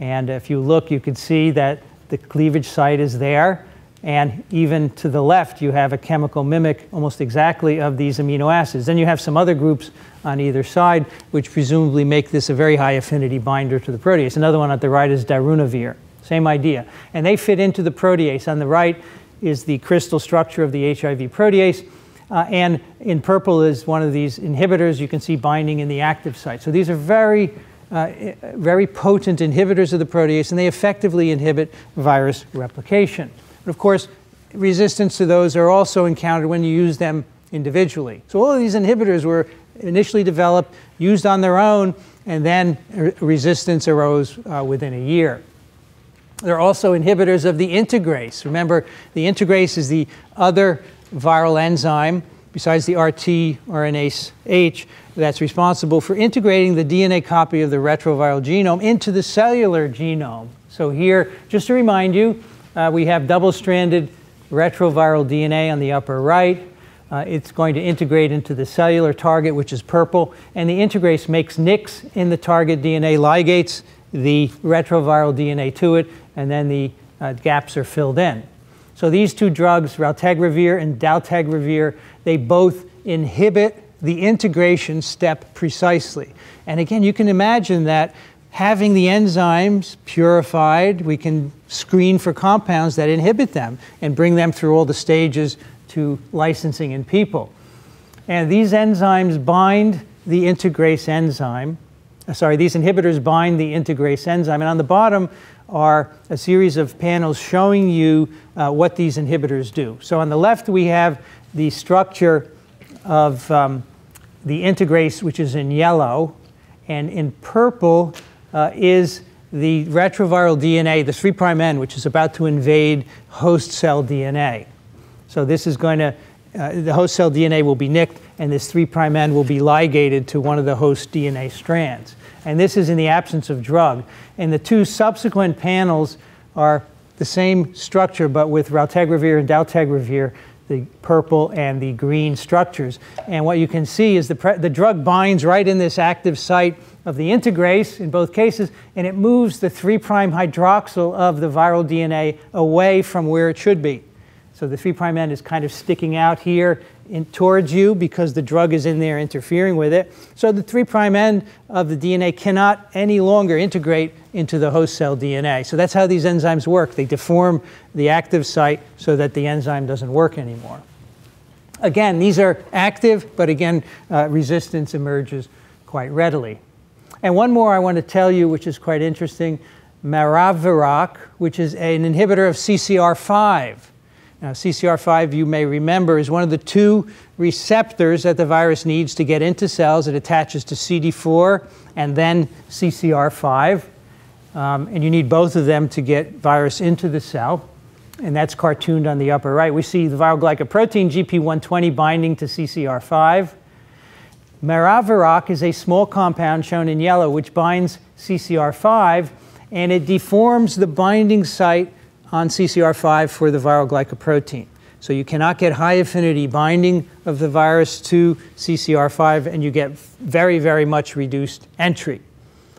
And if you look, you can see that the cleavage site is there. And even to the left, you have a chemical mimic almost exactly of these amino acids. Then you have some other groups on either side, which presumably make this a very high affinity binder to the protease. Another one at the right is darunavir. Same idea. And they fit into the protease. On the right is the crystal structure of the HIV protease. Uh, and in purple is one of these inhibitors. You can see binding in the active site. So these are very, uh, very potent inhibitors of the protease, and they effectively inhibit virus replication. But of course, resistance to those are also encountered when you use them individually. So all of these inhibitors were initially developed, used on their own, and then resistance arose uh, within a year. They're also inhibitors of the integrase. Remember, the integrase is the other viral enzyme besides the RT H that's responsible for integrating the DNA copy of the retroviral genome into the cellular genome. So here, just to remind you, uh, we have double-stranded retroviral DNA on the upper right. Uh, it's going to integrate into the cellular target, which is purple, and the integrase makes nicks in the target DNA, ligates the retroviral DNA to it, and then the uh, gaps are filled in. So these two drugs, raltegravir and dolutegravir, they both inhibit the integration step precisely. And again, you can imagine that having the enzymes purified, we can screen for compounds that inhibit them and bring them through all the stages to licensing in people. And these enzymes bind the integrase enzyme. Sorry, these inhibitors bind the integrase enzyme. And on the bottom are a series of panels showing you uh, what these inhibitors do. So on the left, we have the structure of um, the integrase, which is in yellow. And in purple uh, is the retroviral DNA, the 3' end, which is about to invade host cell DNA. So this is going to, uh, the host cell DNA will be nicked, and this 3' end will be ligated to one of the host DNA strands and this is in the absence of drug. And the two subsequent panels are the same structure, but with raltegravir and dolutegravir, the purple and the green structures. And what you can see is the, the drug binds right in this active site of the integrase in both cases, and it moves the 3' hydroxyl of the viral DNA away from where it should be. So the 3' end is kind of sticking out here in, towards you because the drug is in there interfering with it. So the 3' prime end of the DNA cannot any longer integrate into the host cell DNA. So that's how these enzymes work. They deform the active site so that the enzyme doesn't work anymore. Again, these are active, but again, uh, resistance emerges quite readily. And one more I want to tell you, which is quite interesting Maraviroc, which is an inhibitor of CCR5. Now, CCR5, you may remember, is one of the two receptors that the virus needs to get into cells. It attaches to CD4 and then CCR5. Um, and you need both of them to get virus into the cell. And that's cartooned on the upper right. We see the viral glycoprotein GP120 binding to CCR5. Maraviroc is a small compound shown in yellow which binds CCR5 and it deforms the binding site on CCR5 for the viral glycoprotein. So you cannot get high affinity binding of the virus to CCR5 and you get very, very much reduced entry.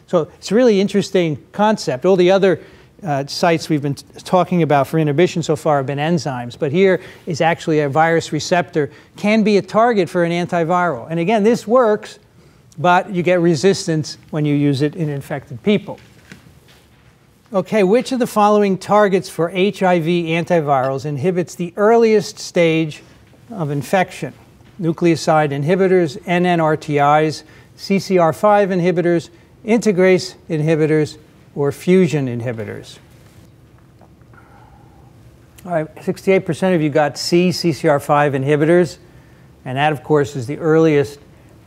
So it's a really interesting concept. All the other uh, sites we've been talking about for inhibition so far have been enzymes, but here is actually a virus receptor, can be a target for an antiviral. And again, this works, but you get resistance when you use it in infected people. Okay, which of the following targets for HIV antivirals inhibits the earliest stage of infection? Nucleoside inhibitors, NNRTIs, CCR5 inhibitors, integrase inhibitors, or fusion inhibitors. All right, 68% of you got C, CCR5 inhibitors, and that, of course, is the earliest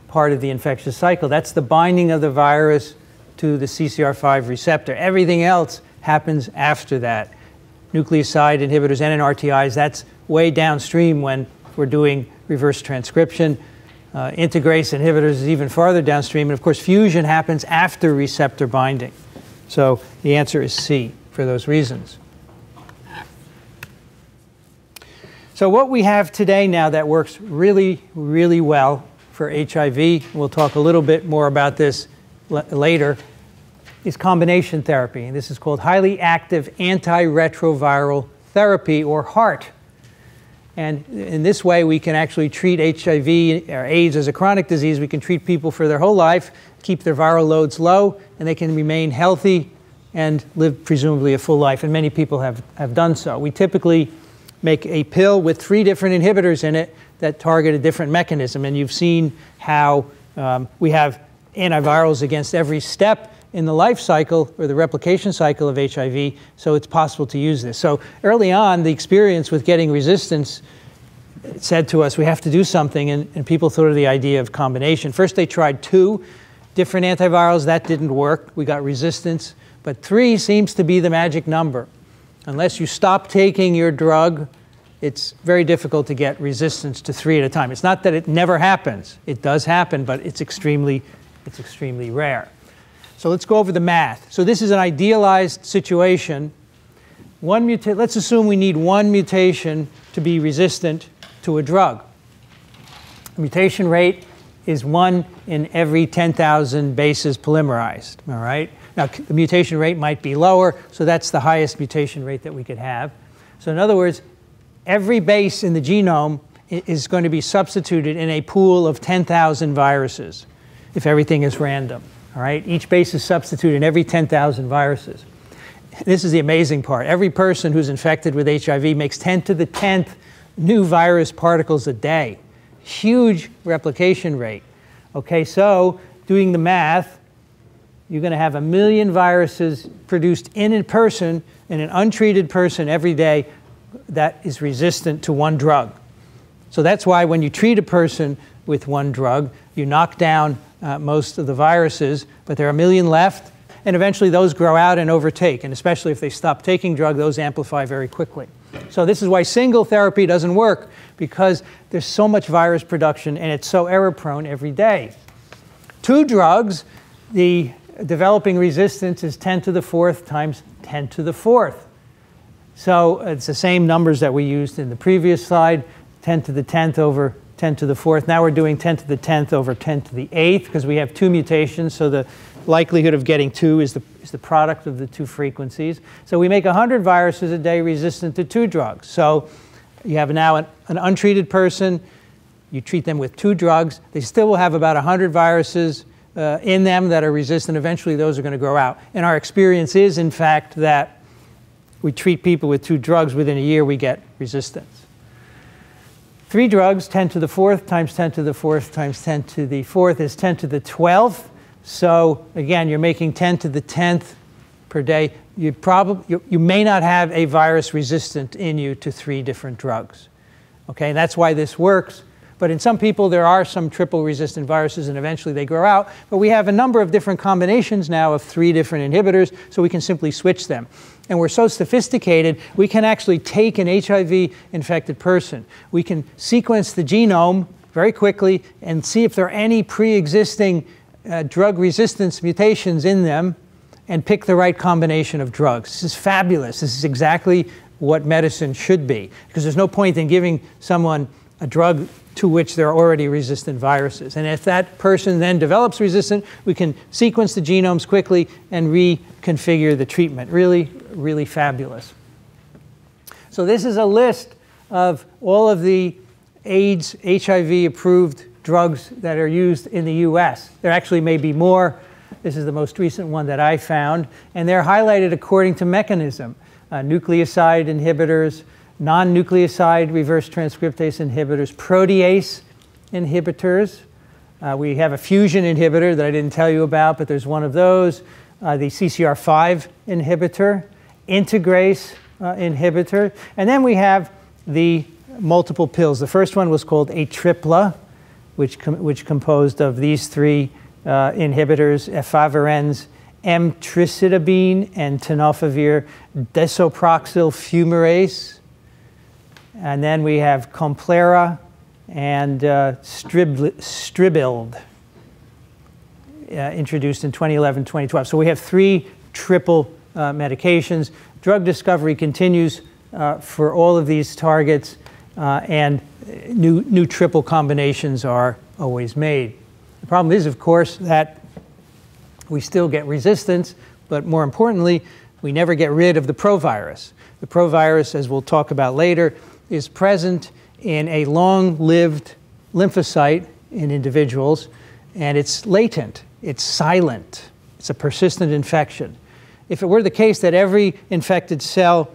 part of the infectious cycle. That's the binding of the virus to the CCR5 receptor. Everything else happens after that. Nucleoside inhibitors, and NNRTIs, that's way downstream when we're doing reverse transcription. Uh, integrase inhibitors is even farther downstream. And of course, fusion happens after receptor binding. So the answer is C for those reasons. So what we have today now that works really, really well for HIV, we'll talk a little bit more about this later, is combination therapy. And this is called highly active antiretroviral therapy, or HAART. And in this way, we can actually treat HIV or AIDS as a chronic disease. We can treat people for their whole life, keep their viral loads low, and they can remain healthy and live presumably a full life. And many people have, have done so. We typically make a pill with three different inhibitors in it that target a different mechanism. And you've seen how um, we have antivirals against every step in the life cycle or the replication cycle of HIV, so it's possible to use this. So early on, the experience with getting resistance said to us we have to do something, and, and people thought of the idea of combination. First, they tried two different antivirals, that didn't work. We got resistance, but three seems to be the magic number. Unless you stop taking your drug, it's very difficult to get resistance to three at a time. It's not that it never happens. It does happen, but it's extremely, it's extremely rare. So let's go over the math. So this is an idealized situation. One muta- let's assume we need one mutation to be resistant to a drug. Mutation rate is one in every 10,000 bases polymerized, all right? Now, the mutation rate might be lower, so that's the highest mutation rate that we could have. So in other words, every base in the genome is going to be substituted in a pool of 10,000 viruses if everything is random. All right, each base is substituted in every 10,000 viruses. This is the amazing part. Every person who's infected with HIV makes 10 to the 10th new virus particles a day. Huge replication rate. Okay, so doing the math, you're going to have a million viruses produced in a person, in an untreated person every day that is resistant to one drug. So that's why when you treat a person with one drug, you knock down uh, most of the viruses, but there are a million left, and eventually those grow out and overtake. And especially if they stop taking drug, those amplify very quickly. So this is why single therapy doesn't work, because there's so much virus production and it's so error prone every day. Two drugs, the developing resistance is 10 to the fourth times 10 to the fourth. So it's the same numbers that we used in the previous slide, 10 to the 10th over 10 to the fourth. Now we're doing 10 to the 10th over 10 to the eighth because we have two mutations. So the likelihood of getting two is the, is the product of the two frequencies. So we make 100 viruses a day resistant to two drugs. So you have now an, an untreated person. You treat them with two drugs. They still will have about 100 viruses uh, in them that are resistant. Eventually, those are going to grow out. And our experience is, in fact, that we treat people with two drugs. Within a year, we get resistance. Three drugs, 10 to the fourth times 10 to the fourth times 10 to the fourth is 10 to the 12th. So again, you're making 10 to the 10th per day. You, probably, you, you may not have a virus resistant in you to three different drugs. Okay, that's why this works. But in some people, there are some triple resistant viruses and eventually they grow out. But we have a number of different combinations now of three different inhibitors, so we can simply switch them. And we're so sophisticated, we can actually take an HIV infected person. We can sequence the genome very quickly and see if there are any pre existing uh, drug resistance mutations in them and pick the right combination of drugs. This is fabulous. This is exactly what medicine should be because there's no point in giving someone a drug to which there are already resistant viruses. And if that person then develops resistant, we can sequence the genomes quickly and reconfigure the treatment. Really, really fabulous. So this is a list of all of the AIDS, HIV approved drugs that are used in the US. There actually may be more. This is the most recent one that I found. And they're highlighted according to mechanism. Uh, nucleoside inhibitors, non-nucleoside reverse transcriptase inhibitors, protease inhibitors. Uh, we have a fusion inhibitor that I didn't tell you about, but there's one of those. Uh, the CCR5 inhibitor, integrase uh, inhibitor, and then we have the multiple pills. The first one was called Atripla, which, com which composed of these three uh, inhibitors, efavirenz, emtricitabine, and tenofovir disoproxil fumarate. And then we have Complera and uh, Stribild, uh, introduced in 2011 2012. So we have three triple uh, medications. Drug discovery continues uh, for all of these targets, uh, and new, new triple combinations are always made. The problem is, of course, that we still get resistance, but more importantly, we never get rid of the provirus. The provirus, as we'll talk about later, is present in a long-lived lymphocyte in individuals, and it's latent, it's silent, it's a persistent infection. If it were the case that every infected cell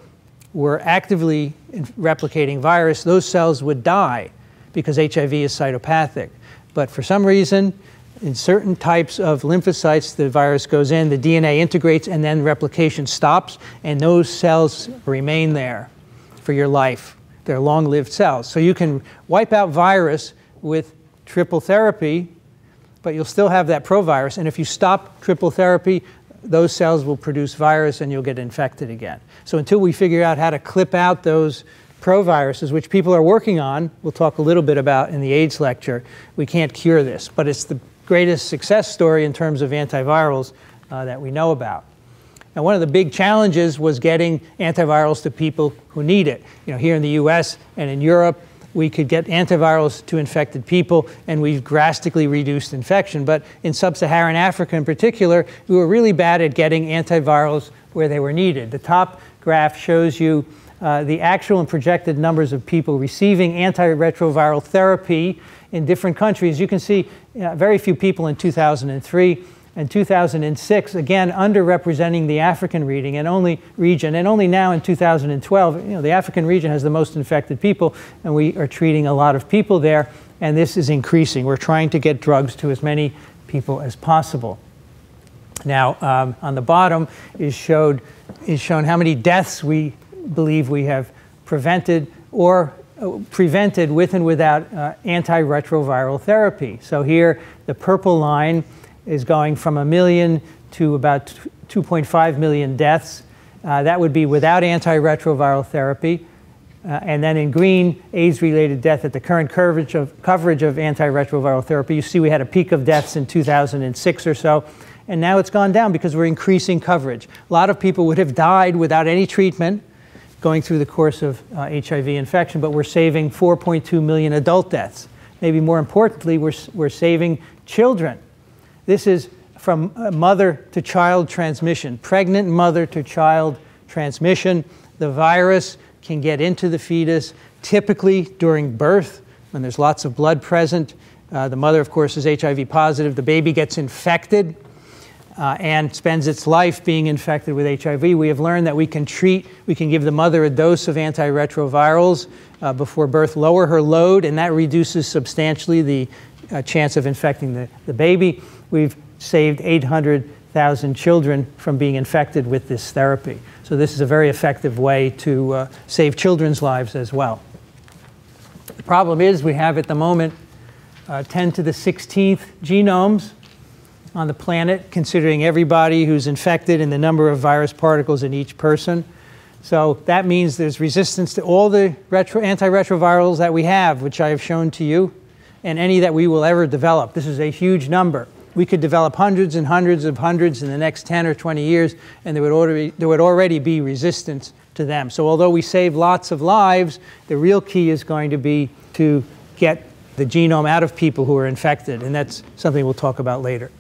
were actively replicating virus, those cells would die because HIV is cytopathic. But for some reason, in certain types of lymphocytes, the virus goes in, the DNA integrates, and then replication stops, and those cells remain there for your life. They're long-lived cells. So you can wipe out virus with triple therapy, but you'll still have that provirus. And if you stop triple therapy, those cells will produce virus and you'll get infected again. So until we figure out how to clip out those proviruses, which people are working on, we'll talk a little bit about in the AIDS lecture, we can't cure this. But it's the greatest success story in terms of antivirals uh, that we know about. Now, one of the big challenges was getting antivirals to people who need it. You know, here in the US and in Europe, we could get antivirals to infected people, and we've drastically reduced infection. But in sub-Saharan Africa in particular, we were really bad at getting antivirals where they were needed. The top graph shows you uh, the actual and projected numbers of people receiving antiretroviral therapy in different countries. You can see uh, very few people in 2003 in 2006, again underrepresenting the African region and only region, and only now in 2012, you know, the African region has the most infected people, and we are treating a lot of people there, and this is increasing. We're trying to get drugs to as many people as possible. Now, um, on the bottom is showed is shown how many deaths we believe we have prevented or uh, prevented with and without uh, antiretroviral therapy. So here, the purple line is going from a million to about 2.5 million deaths. Uh, that would be without antiretroviral therapy. Uh, and then in green, AIDS-related death at the current coverage of, coverage of antiretroviral therapy. You see we had a peak of deaths in 2006 or so, and now it's gone down because we're increasing coverage. A lot of people would have died without any treatment going through the course of uh, HIV infection, but we're saving 4.2 million adult deaths. Maybe more importantly, we're, we're saving children this is from mother to child transmission, pregnant mother to child transmission. The virus can get into the fetus typically during birth when there's lots of blood present. Uh, the mother, of course, is HIV positive. The baby gets infected uh, and spends its life being infected with HIV. We have learned that we can treat, we can give the mother a dose of antiretrovirals uh, before birth, lower her load, and that reduces substantially the uh, chance of infecting the, the baby. We've saved 800,000 children from being infected with this therapy. So this is a very effective way to uh, save children's lives as well. The problem is we have at the moment uh, 10 to the 16th genomes on the planet, considering everybody who's infected and the number of virus particles in each person. So that means there's resistance to all the retro, antiretrovirals that we have, which I have shown to you, and any that we will ever develop. This is a huge number. We could develop hundreds and hundreds of hundreds in the next 10 or 20 years, and there would already, there would already be resistance to them. So although we save lots of lives, the real key is going to be to get the genome out of people who are infected, and that's something we'll talk about later.